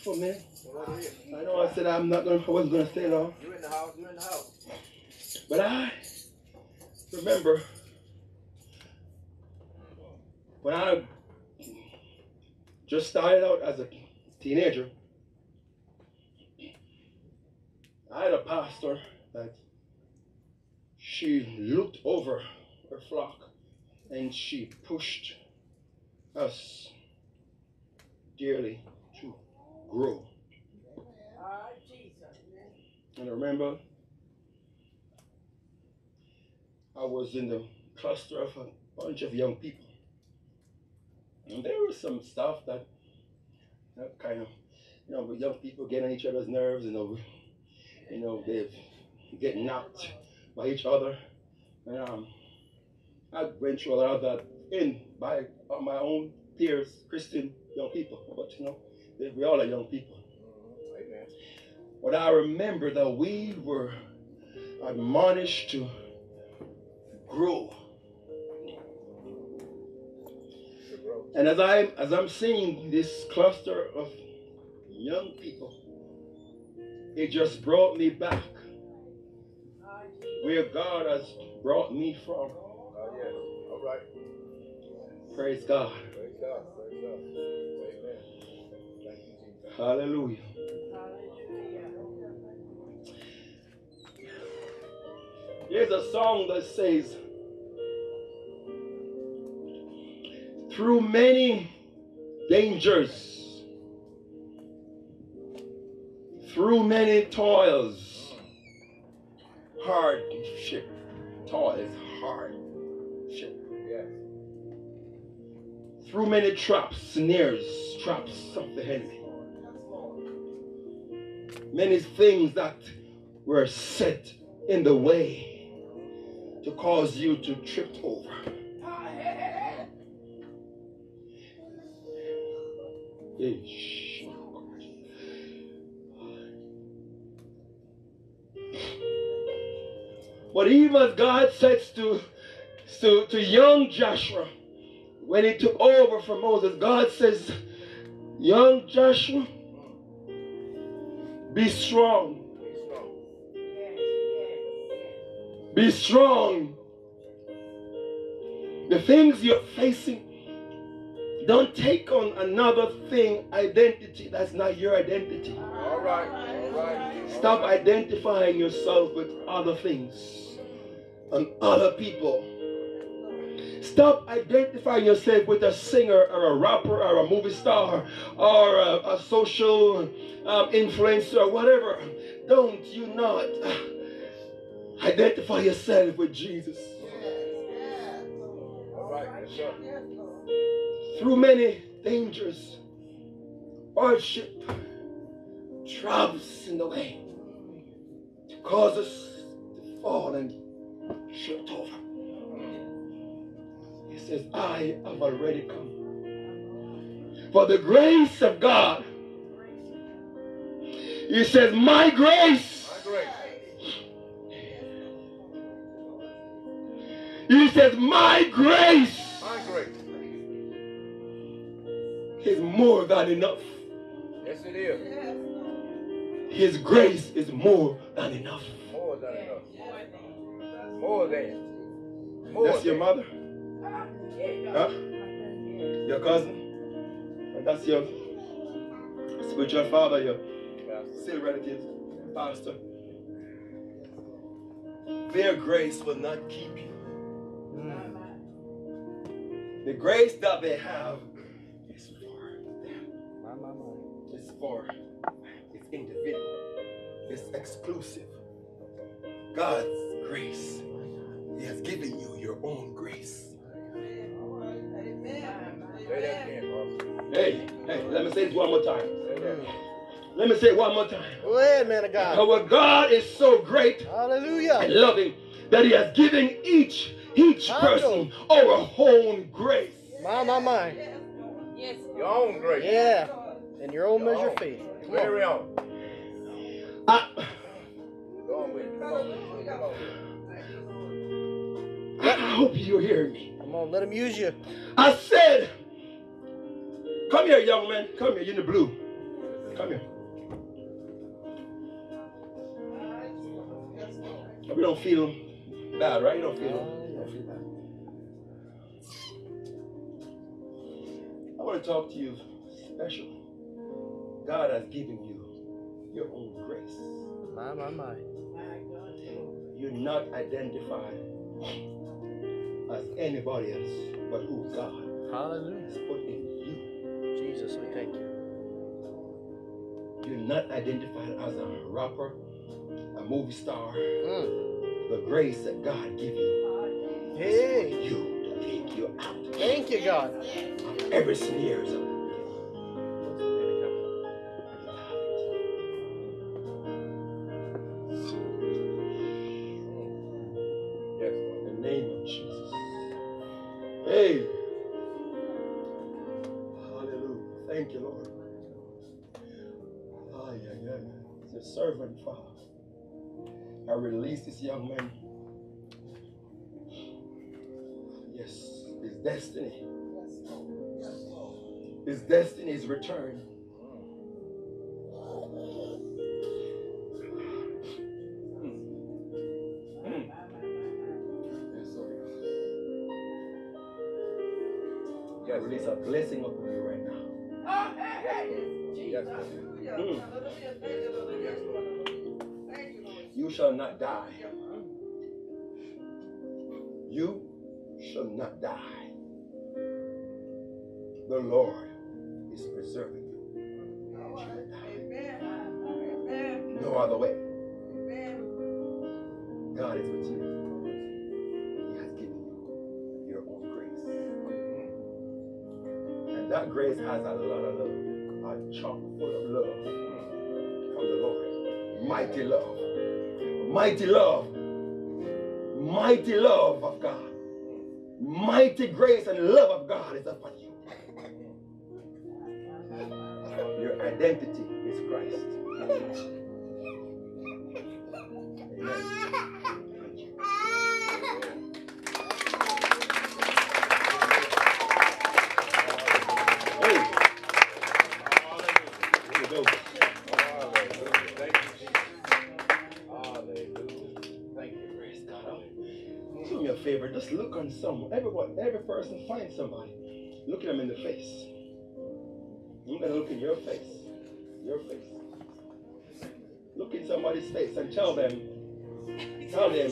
For a minute. What it is. I know I said I'm not gonna, I wasn't going to stay long, You in the house. You in the house. but I remember when I just started out as a teenager. I had a pastor that she looked over her flock and she pushed us dearly grow. And I remember I was in the cluster of a bunch of young people. And there was some stuff that, that kind of, you know, young people getting on each other's nerves, you know, you know, they get knocked by each other. And um, I went through a lot of that in by my own peers, Christian young people. But you know, we all are young people. Mm-hmm. Amen. But I remember that we were admonished to grow. And as I as I'm seeing this cluster of young people, it just brought me back where God has brought me from. Oh yeah. All right. Praise God. Praise God. Praise God. Hallelujah. There's a song that says, through many dangers, through many toils, hardship, toils, hardship, Yes. through many traps, snares, traps of the enemy. Many things that were set in the way to cause you to trip over. But even as God says to, to, to young Joshua, when he took over from Moses, God says, Young Joshua, be strong. Be strong. The things you're facing, don't take on another thing, identity that's not your identity. All right. All right. Stop identifying yourself with other things and other people. Stop identifying yourself with a singer or a rapper or a movie star or a, a social um, influencer or whatever. Don't you not identify yourself with Jesus. Through many dangers, hardship, traps in the way to cause us to fall and trip over. He says, I have already come. For the grace of God. He says, My grace. My grace. He says, My grace My grace. is more than enough. Yes, it is. His grace is more than enough. More than enough. More than. More That's your mother? Huh? Your cousin? And that's your spiritual father, your still relatives, pastor. their grace will not keep you. Mm. The grace that they have is for them. My, my, my. It's for, it's individual. It's exclusive. God's grace. He has given you your own grace. Hey, hey, let me say this one more time. Mm. Let me say it one more time. Go ahead, man of God. Our God is so great and Hallelujah. loving that He has given each each person our own grace. My, my, my. Yes. Your own grace. Yeah. And your own measure of faith. Come on. Very own. I, Go on with it. Come on with it. Come on with it. I hope you hear me. Come on, let him use you. I said, come here, young man. Come here. You're in the blue. Come here. We don't feel bad, right? You don't feel, you don't feel bad. I want to talk to you special. God has given you your own grace. My, my, my. You're not identified as anybody else but who God Hallelujah. has put in you. You're not identified as a rapper, a movie star. Mm. The grace that God give you Hey. is for you to take you out Thank you, God. of every snares destiny is returned. Mm. Yes, release a blessing upon you right now. Yes, Mm. You shall not die. You shall not die. The Lord is preserving you. No other way. God is with you. He has given you your own grace. And that grace has a lot of love, a chock full of love from the Lord. Mighty love. Mighty love. Mighty love of God. Mighty grace and love of God is upon you. You. Praise God. Do me a favor, just look on someone. Everyone, every person find somebody. Look at them in the face. You gotta look in your face. Your face. Look in somebody's face and tell them, tell them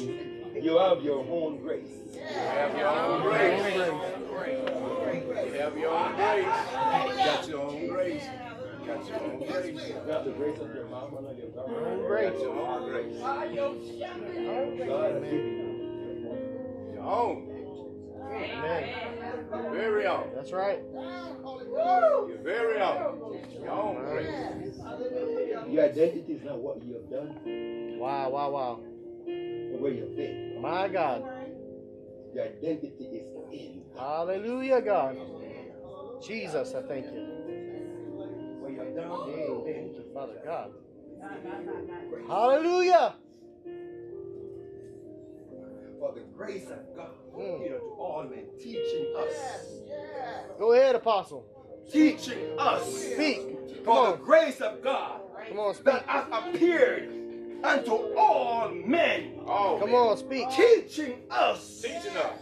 you have your own grace. You have your own grace. You have your own grace. You got your own grace. You got your own grace. You have the grace of your mama and your Own grandma. Grace. your own grace. God has given you. Your own. Amen. Your very own. That's right. Your very own. Your own grace. Your identity is not what you have done Wow, wow, wow. or where you've been. My God. Your identity is in Hallelujah, God. Jesus, I thank you. what you have done. Hey, or been. thank you, Father God. Hallelujah. For the grace of God, Mm. you know, to all men, teaching us, Go ahead, Apostle. teaching us, Speak. Come for the grace of God Come on, speak. that has appeared unto all men, Oh, Come man. on, speak. teaching us, Teaching us.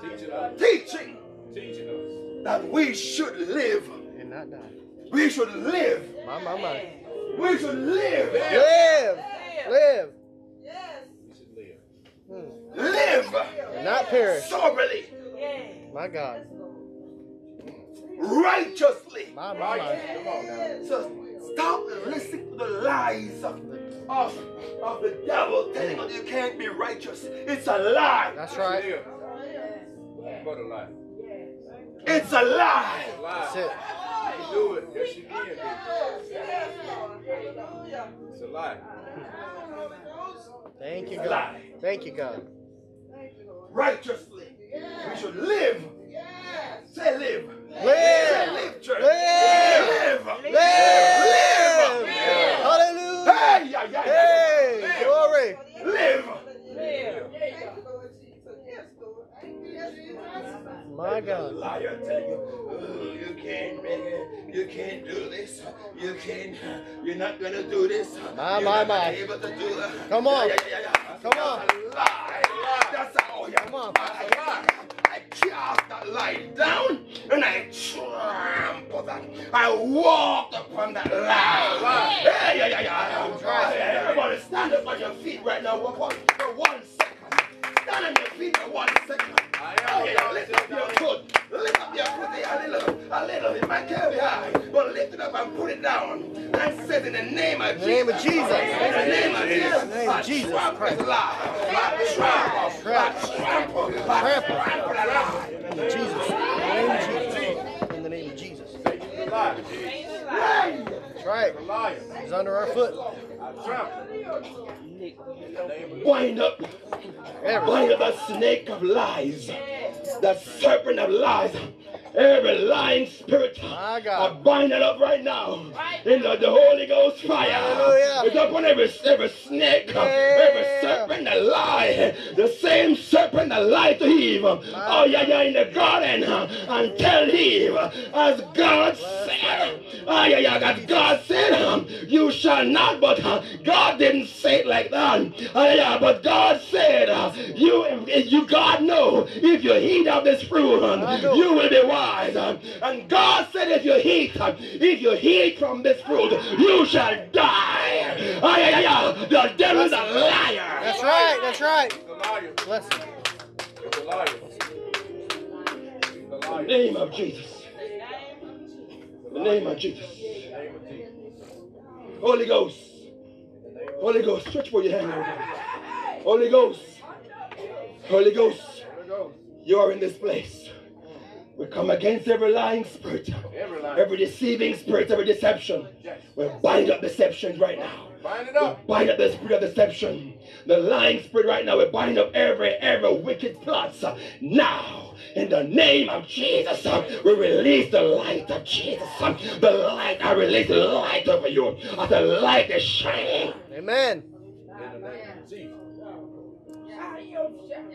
Teaching us. teaching Teaching us. that we should live, And not die. we should live, My, my, my. we should live Live. Live. We should live. Live not perish. soberly, My God. righteously. My, my, my. Come on now. So stop listening to the lies of, of, of the devil telling you you can't be righteous. It's a lie. That's right. Live. Go to life. It's a lie. That's it. You can do it. Yes, you can. It's a lie. Thank you, God. Thank you, God. Righteously. We should live. Say live. Say Live. live, church. Live. Live. Live. Live. Hallelujah. Hey, yeah, yeah, yeah. My God. liar tell you, you can't make it, you can't do this, you can't, uh, you're not gonna do this, My, you're my, my. able to do that. Come on. Yeah, yeah, yeah, yeah. Come on. That's a lie. That's a, oh yeah. Come on. I, I, I cast that lie down and I trample that. I walked upon that lie. Yeah, yeah, yeah, yeah. That's right. Yeah, Everybody stand up on your feet right now for one, for one second. Stand on your feet for one second. I Oh, am. yeah, lift up your foot. Lift up your foot there a little, a little. It might carry high, but lift it up and put it down. And says in the name of In the name of Jesus. In the name of Jesus. In the name of I Jesus trample Christ. this lie. I trample. I trample. I Trample. trample the lie. In the Jesus. In the name of Jesus. In the name of Jesus. It's a lie. Hey! That's right. A liar. He's under our foot. Bind up. Bind up that snake of lies. That serpent of lies. Every lying spirit. My I bind it up right now. In the, the Holy Ghost fire. Hallelujah. It's upon every, every snake, every serpent that lie. The same serpent that lied to Eve. Oh, yeah, yeah, in the garden. And tell Eve, as God said. Oh, yeah, yeah, as God said, you shall not, but God didn't say it like that. Oh, yeah, yeah, but God said, you, you, God know, if you eat of this fruit, I know. you will be wise. And God said, if you eat, if you eat from this fruit, you shall die. Oh, yeah, yeah, yeah. The devil is a liar. That's right. That's right. He's a liar. Bless him. He's a liar. He's a In the liar. name of Jesus. In the name of Jesus. The name of Jesus. Holy Ghost. In the name of Holy Ghost. Stretch for your hand. Holy Ghost. Holy Ghost. Holy Ghost. You are in this place. We come against every lying spirit, Every liar. every deceiving spirit, every deception. Yes. We bind up deception right now. Bind it up. We up. bind up the spirit of deception. The lying spirit right now. We bind up every every wicked plots uh, now. In the name of Jesus, we release the light of Jesus. The light, I release the light over you. Uh, The light is shining. Amen. In the name of Jesus.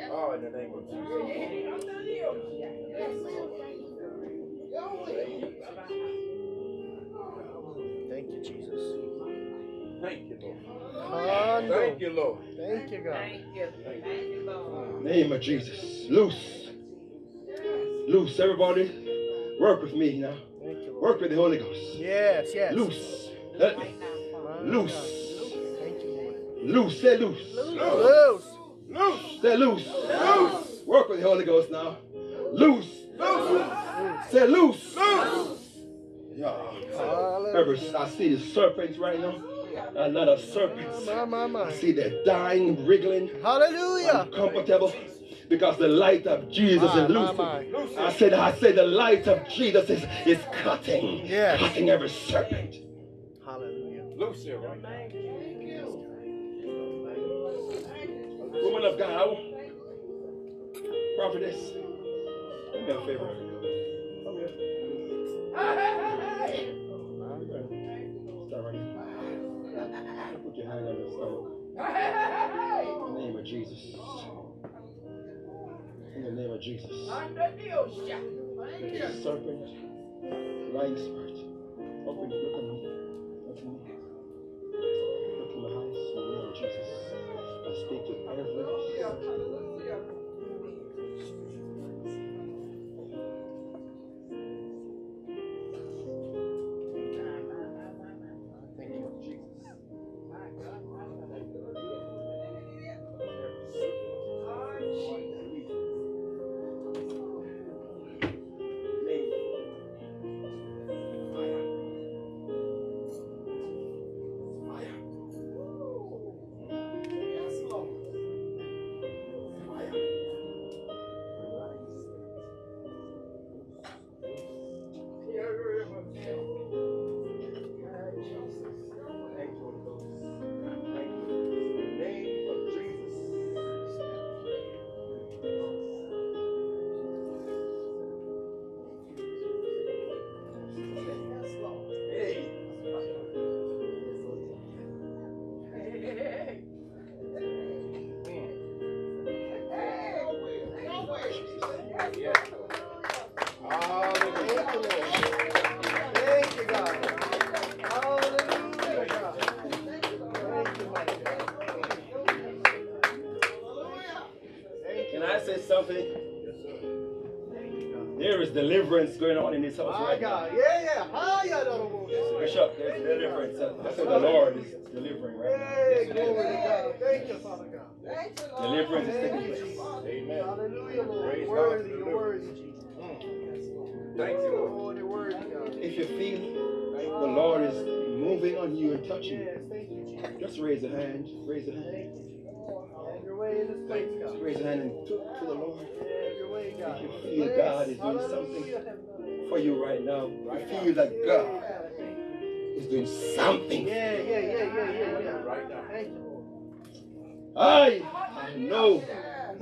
Oh, in the name of Jesus. Thank you, Jesus. Thank you, Lord. Thank you, Lord. Thank you, God. Thank you, Lord. Name of Jesus. Loose. Loose, everybody. Work with me now. Thank you, Lord. Work with the Holy Ghost. Yes, yes. Loose. Let me. My Loose. God. Thank you, Lord. Loose. Say loose. Loose. Loose. Say loose. Loose. Work with the Holy Ghost now. Loose. Loose. Say loose. Loose. Yeah. Hallelujah. Every, I see the serpents right now. A lot of serpents. My, my, I my. see them dying, wriggling, Hallelujah. uncomfortable. Because the light of Jesus My, is my, loosing. I said, I said the light of Jesus is, is cutting. Yes. Cutting every serpent. Hallelujah. Loose here right now. Woman of God, I prophetess, do me a favor. In the name of Jesus. In the name of Jesus. Serpent, lying spirit. Open, look at me. Look at me. Look in my eyes. In the name of Jesus. I speak to every deliverance going on in this house My right now. God. Yeah, yeah. Hiya, Donovan. Bishop, there's deliverance. That's what the Lord is delivering right Hey, now. glory to God. Thank you, Father God. Deliverance is taking place. Amen. Hallelujah, Lord. Praise God worthy, for you're worthy, Jesus. Mm. Thank you, Lord. Lord, you're worthy, God. If you feel the Lord is moving on you and touching you, Yes, you, just raise a hand. Raise a hand. Way in this place, Just God. raise a hand and talk to the Lord. Have your way, God. If you feel God is doing something for you right now, you feel that God is doing something. Yeah, yeah, yeah, yeah, yeah, yeah. Right now. Thank you, I, I know,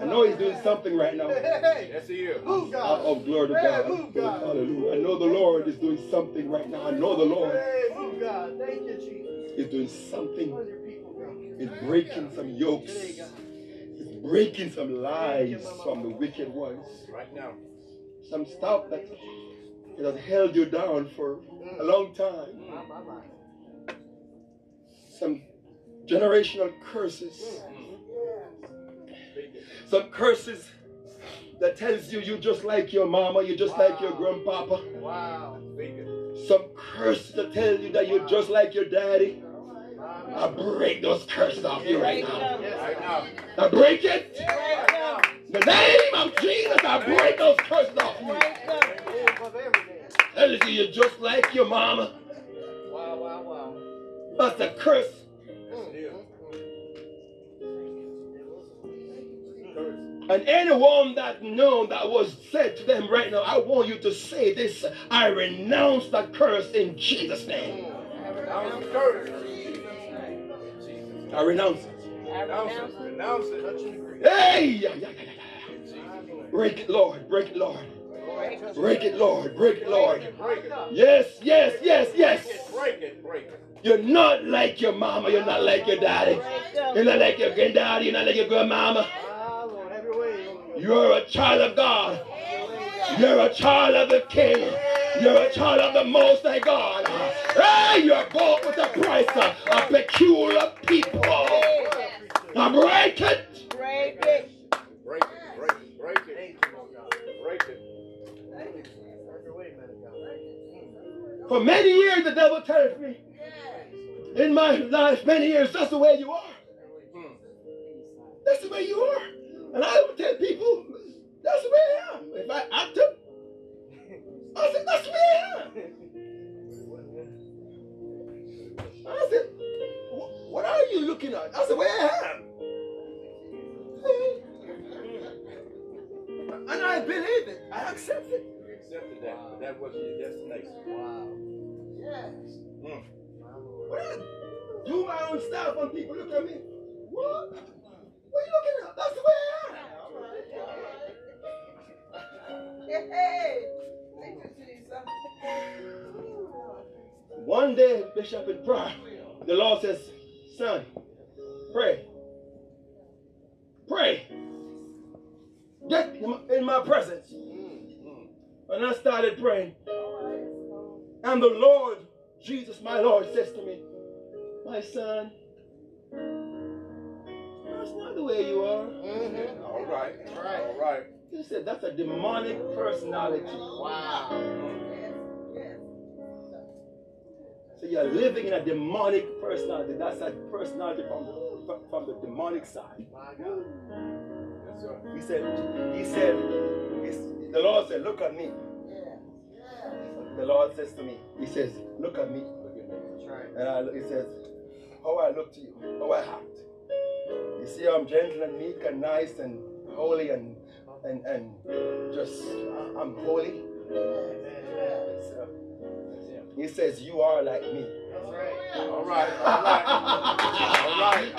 I know He's doing something right now. Yes, he is. Move, Oh, God. oh, glory to God. move, God. Hallelujah. I know the Lord is doing something right now. I know the Lord move, God. Thank you, Jesus. is doing something. Love your people, God. It's breaking some yokes. Today, God. It's breaking some lies from the wicked ones. Right now. Some stuff that, that has held you down for a long time. Some generational curses. Some curses that tells you you just like your mama, you just like your grandpapa. Wow. Some curses that tell you that you're just like your daddy. I break those curses off you right now. Yes, Right now. I break it. In the name of Jesus, I break those curses off you. Above everything. Tells you you're just like your mama. Wow, wow, wow. That's a curse. Yes, it is. And anyone that know that was said to them right now, I want you to say this. I renounce that curse in Jesus' name. The. I renounce it. Renounce it. Renounce it. Touch and agree. Hey! yeah, yeah, yeah, yeah. Break it, Lord. Break it, Lord. Break it, Lord. Break it, Lord. Yes, yes, yes, yes. Break it. Break it. You're not like your mama. You're not like your daddy. You're not like your granddaddy. You're not like your grandmama. Ah, Lord, have your way. Lord. You're a child of God. You're a child of the King. You're a child of the Most High God. Hey, you're bought with a price, a peculiar people. Now break it. Break it. Break it. Break it. Thank you, Lord God. Break it. Have your way, man of God. For many years, the devil tells me, in my life, many years, that's the way you are. That's the way you are. And I would tell people, that's the way I am. If I act up, I said, that's the way I am. I said, what are you looking at? That's the way I am. And I believe it. I accept it. You accepted that. but That wasn't your destination. Wow. Mm. What I do my own stuff and people look at me. What? What are you looking at? That's the way I am. Hey, hey. One day, Bishop in prayer, the Lord says, Son, pray. Pray. Get in my, presence. Mm-hmm. And I started praying. And the Lord, Jesus, my Lord, says to me, My son, that's not the way you are. Mm-hmm. All right. All right. He said, That's a demonic personality. Wow. So you're living in a demonic personality. That's a personality from, from, from the demonic side. My God. Yes, sir. He said, He said, he's- the Lord said, Look at me. The Lord says to me, He says, Look at me. And I, he says, How I look to you, how I act. You see, I'm gentle and meek and nice and holy and and and just I'm holy. He says, You are like me. That's right. All right. All right. All right.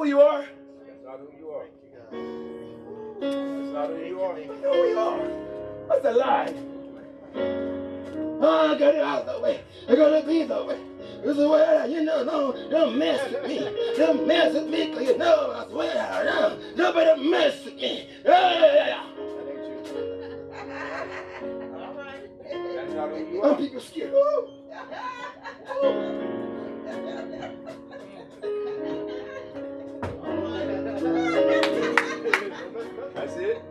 Who you are. That's not who you are. That's not who you are. That's not who you are. That's a lie. Oh, I got it out that way. I gotta be that way. This is where, you know, no, don't mess with me. Don't mess with me, cause you know, I swear, no, nobody mess with me. Yeah, yeah, yeah. That's not who you Some are. people scared. Ooh. That's it.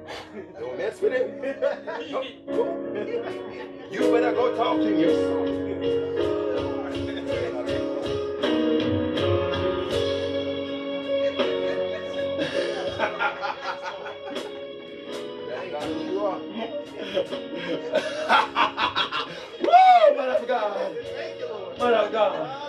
Don't mess with it. You better go talk to him. That's not who you are. Woo, man of God. Man of God.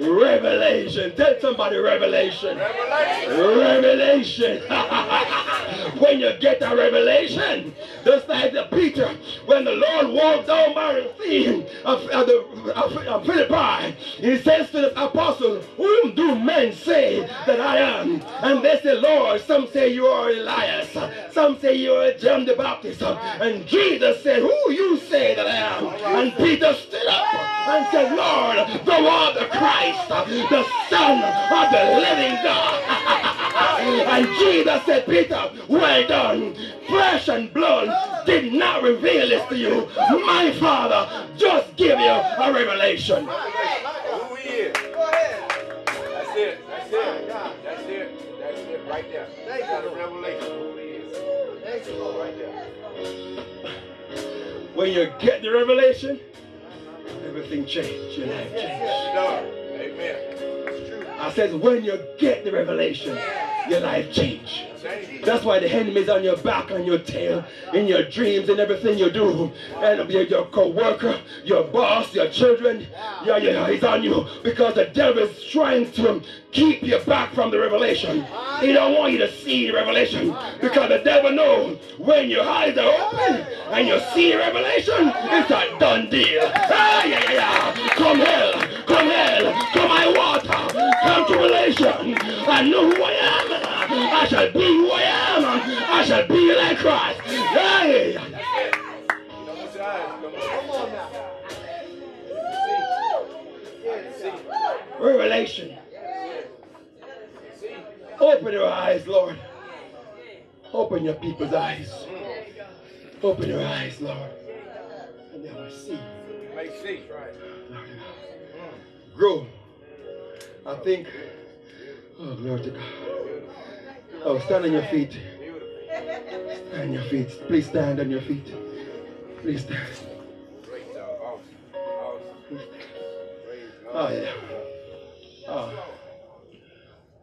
Revelation. Tell somebody revelation. Revelation. Revelation. when you get a revelation, just like the Peter, when the Lord walked down by the sea of, of, the, of, of Philippi, he says to the apostles, Whom do men say that I am? And they say, Lord, some say you are Elias, some say you are John the Baptist. And Jesus said, Who you say that I am? And Peter stood up and said, Lord, thou art the Christ, the Son of the living God. and Jesus said, Peter, well done. Flesh and blood did not reveal this to you. My Father just give you a revelation. Who he is. That's it. That's it. That's it. That's it. Right there. That's a revelation. Who he is. Thank you, Lord. Right there. When you get the revelation, uh-huh. everything changes. Your life changes. Amen. I says, when you get the revelation, your life change. That's why the enemy's on your back, on your tail, in your dreams, and everything you do. And your, your co-worker, your boss, your children, yeah, yeah, he's on you because the devil is trying to keep you back from the revelation. He don't want you to see the revelation because the devil knows when your eyes are open and you see revelation, it's a done deal. Ah, yeah, yeah, yeah. Come hell, come hell, come high water, come tribulation. I know who I am. I shall be who I am. I shall be like Christ. See. Revelation. Open your eyes, Lord. Open your people's eyes. Open your eyes, Lord. And they will see. Make see. Grow. I think. Oh, glory to God. Oh, stand on your feet. Stand on your feet. Please stand on your feet. Please stand. Great job. Awesome. Awesome. Praise Oh, yeah. Oh.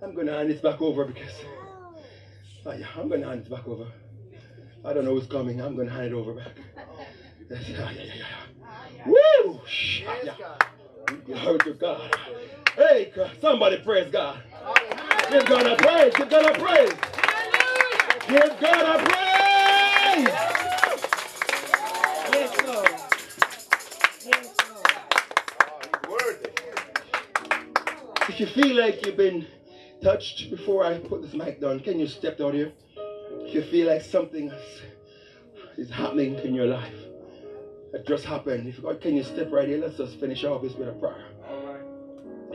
I'm going to hand this back over because. Oh, yeah, I'm going to hand this back over. I don't know who's coming. I'm going to hand it over back. Yes, yeah, yeah, yeah, yeah. Woo! Yeah. Glory to God. Hey, God, somebody praise God. Give God a praise. Give God a praise. Give God a praise. Yes, Lord. Yes, Lord. If you feel like you've been touched before I put this mic down, can you step down here? If you feel like something is- happening in your life, that just happened, if you, can you step right here? Let's just finish off this with a prayer.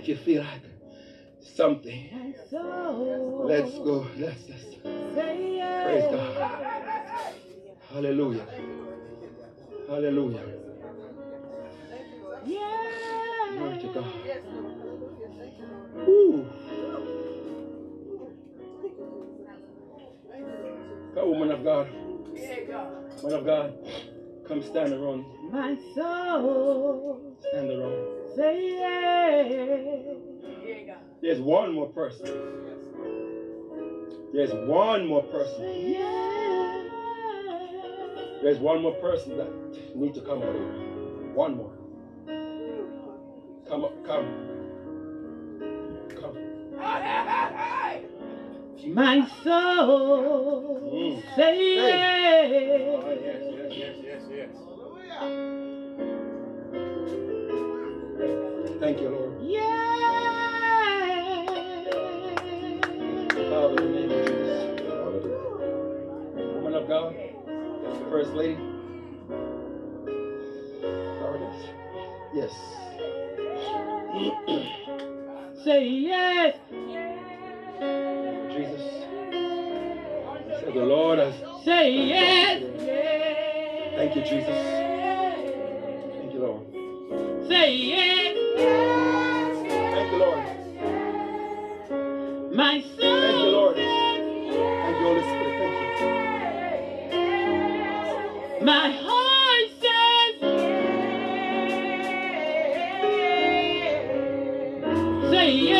If you feel like something, so, let's go. Let's, yes. praise God. Hallelujah. Hallelujah. Yes. Glory to God. Woo. Come, woman of God. Man of God. Come stand around. My soul, Stand around. Say. There's one more person. There's one more person. There's one more person that need to come on. One more. Come up, come. Come. My soul mm. say. Oh, yes, yes, yes, yes, yes. Thank you, Lord. Yeah. Father, in the name of Jesus. Woman of God, First Lady. Yes. Say yes. Jesus. Say the Lord has. Say yes. Thank you, Jesus. Thank you, Lord. Say yes. Thank you, Lord. My My heart says, say yes.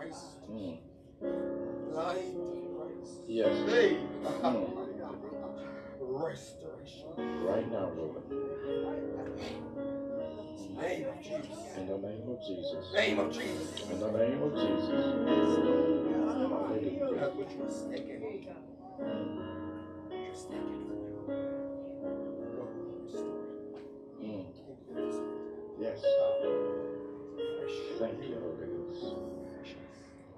Christ. Mm. Light, Christ. Yes. Faith. Mm. Restoration. Right now, Lord. Name of Jesus. In the name of Jesus. Name of Jesus. In the name of Jesus. Yes. Thank you, Lord Jesus.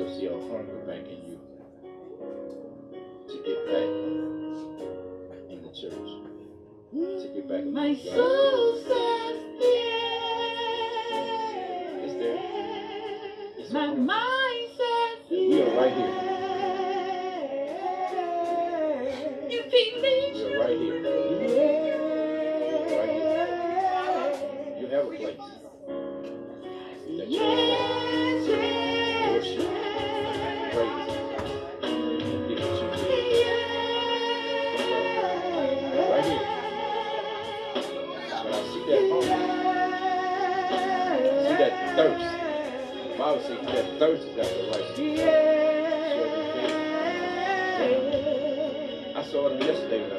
also see a hunger back in you to get back in the church. To get back in My the soul says It's there. It's My there. mind says We are right here. Says thirst is after righteousness filled. I saw it yesterday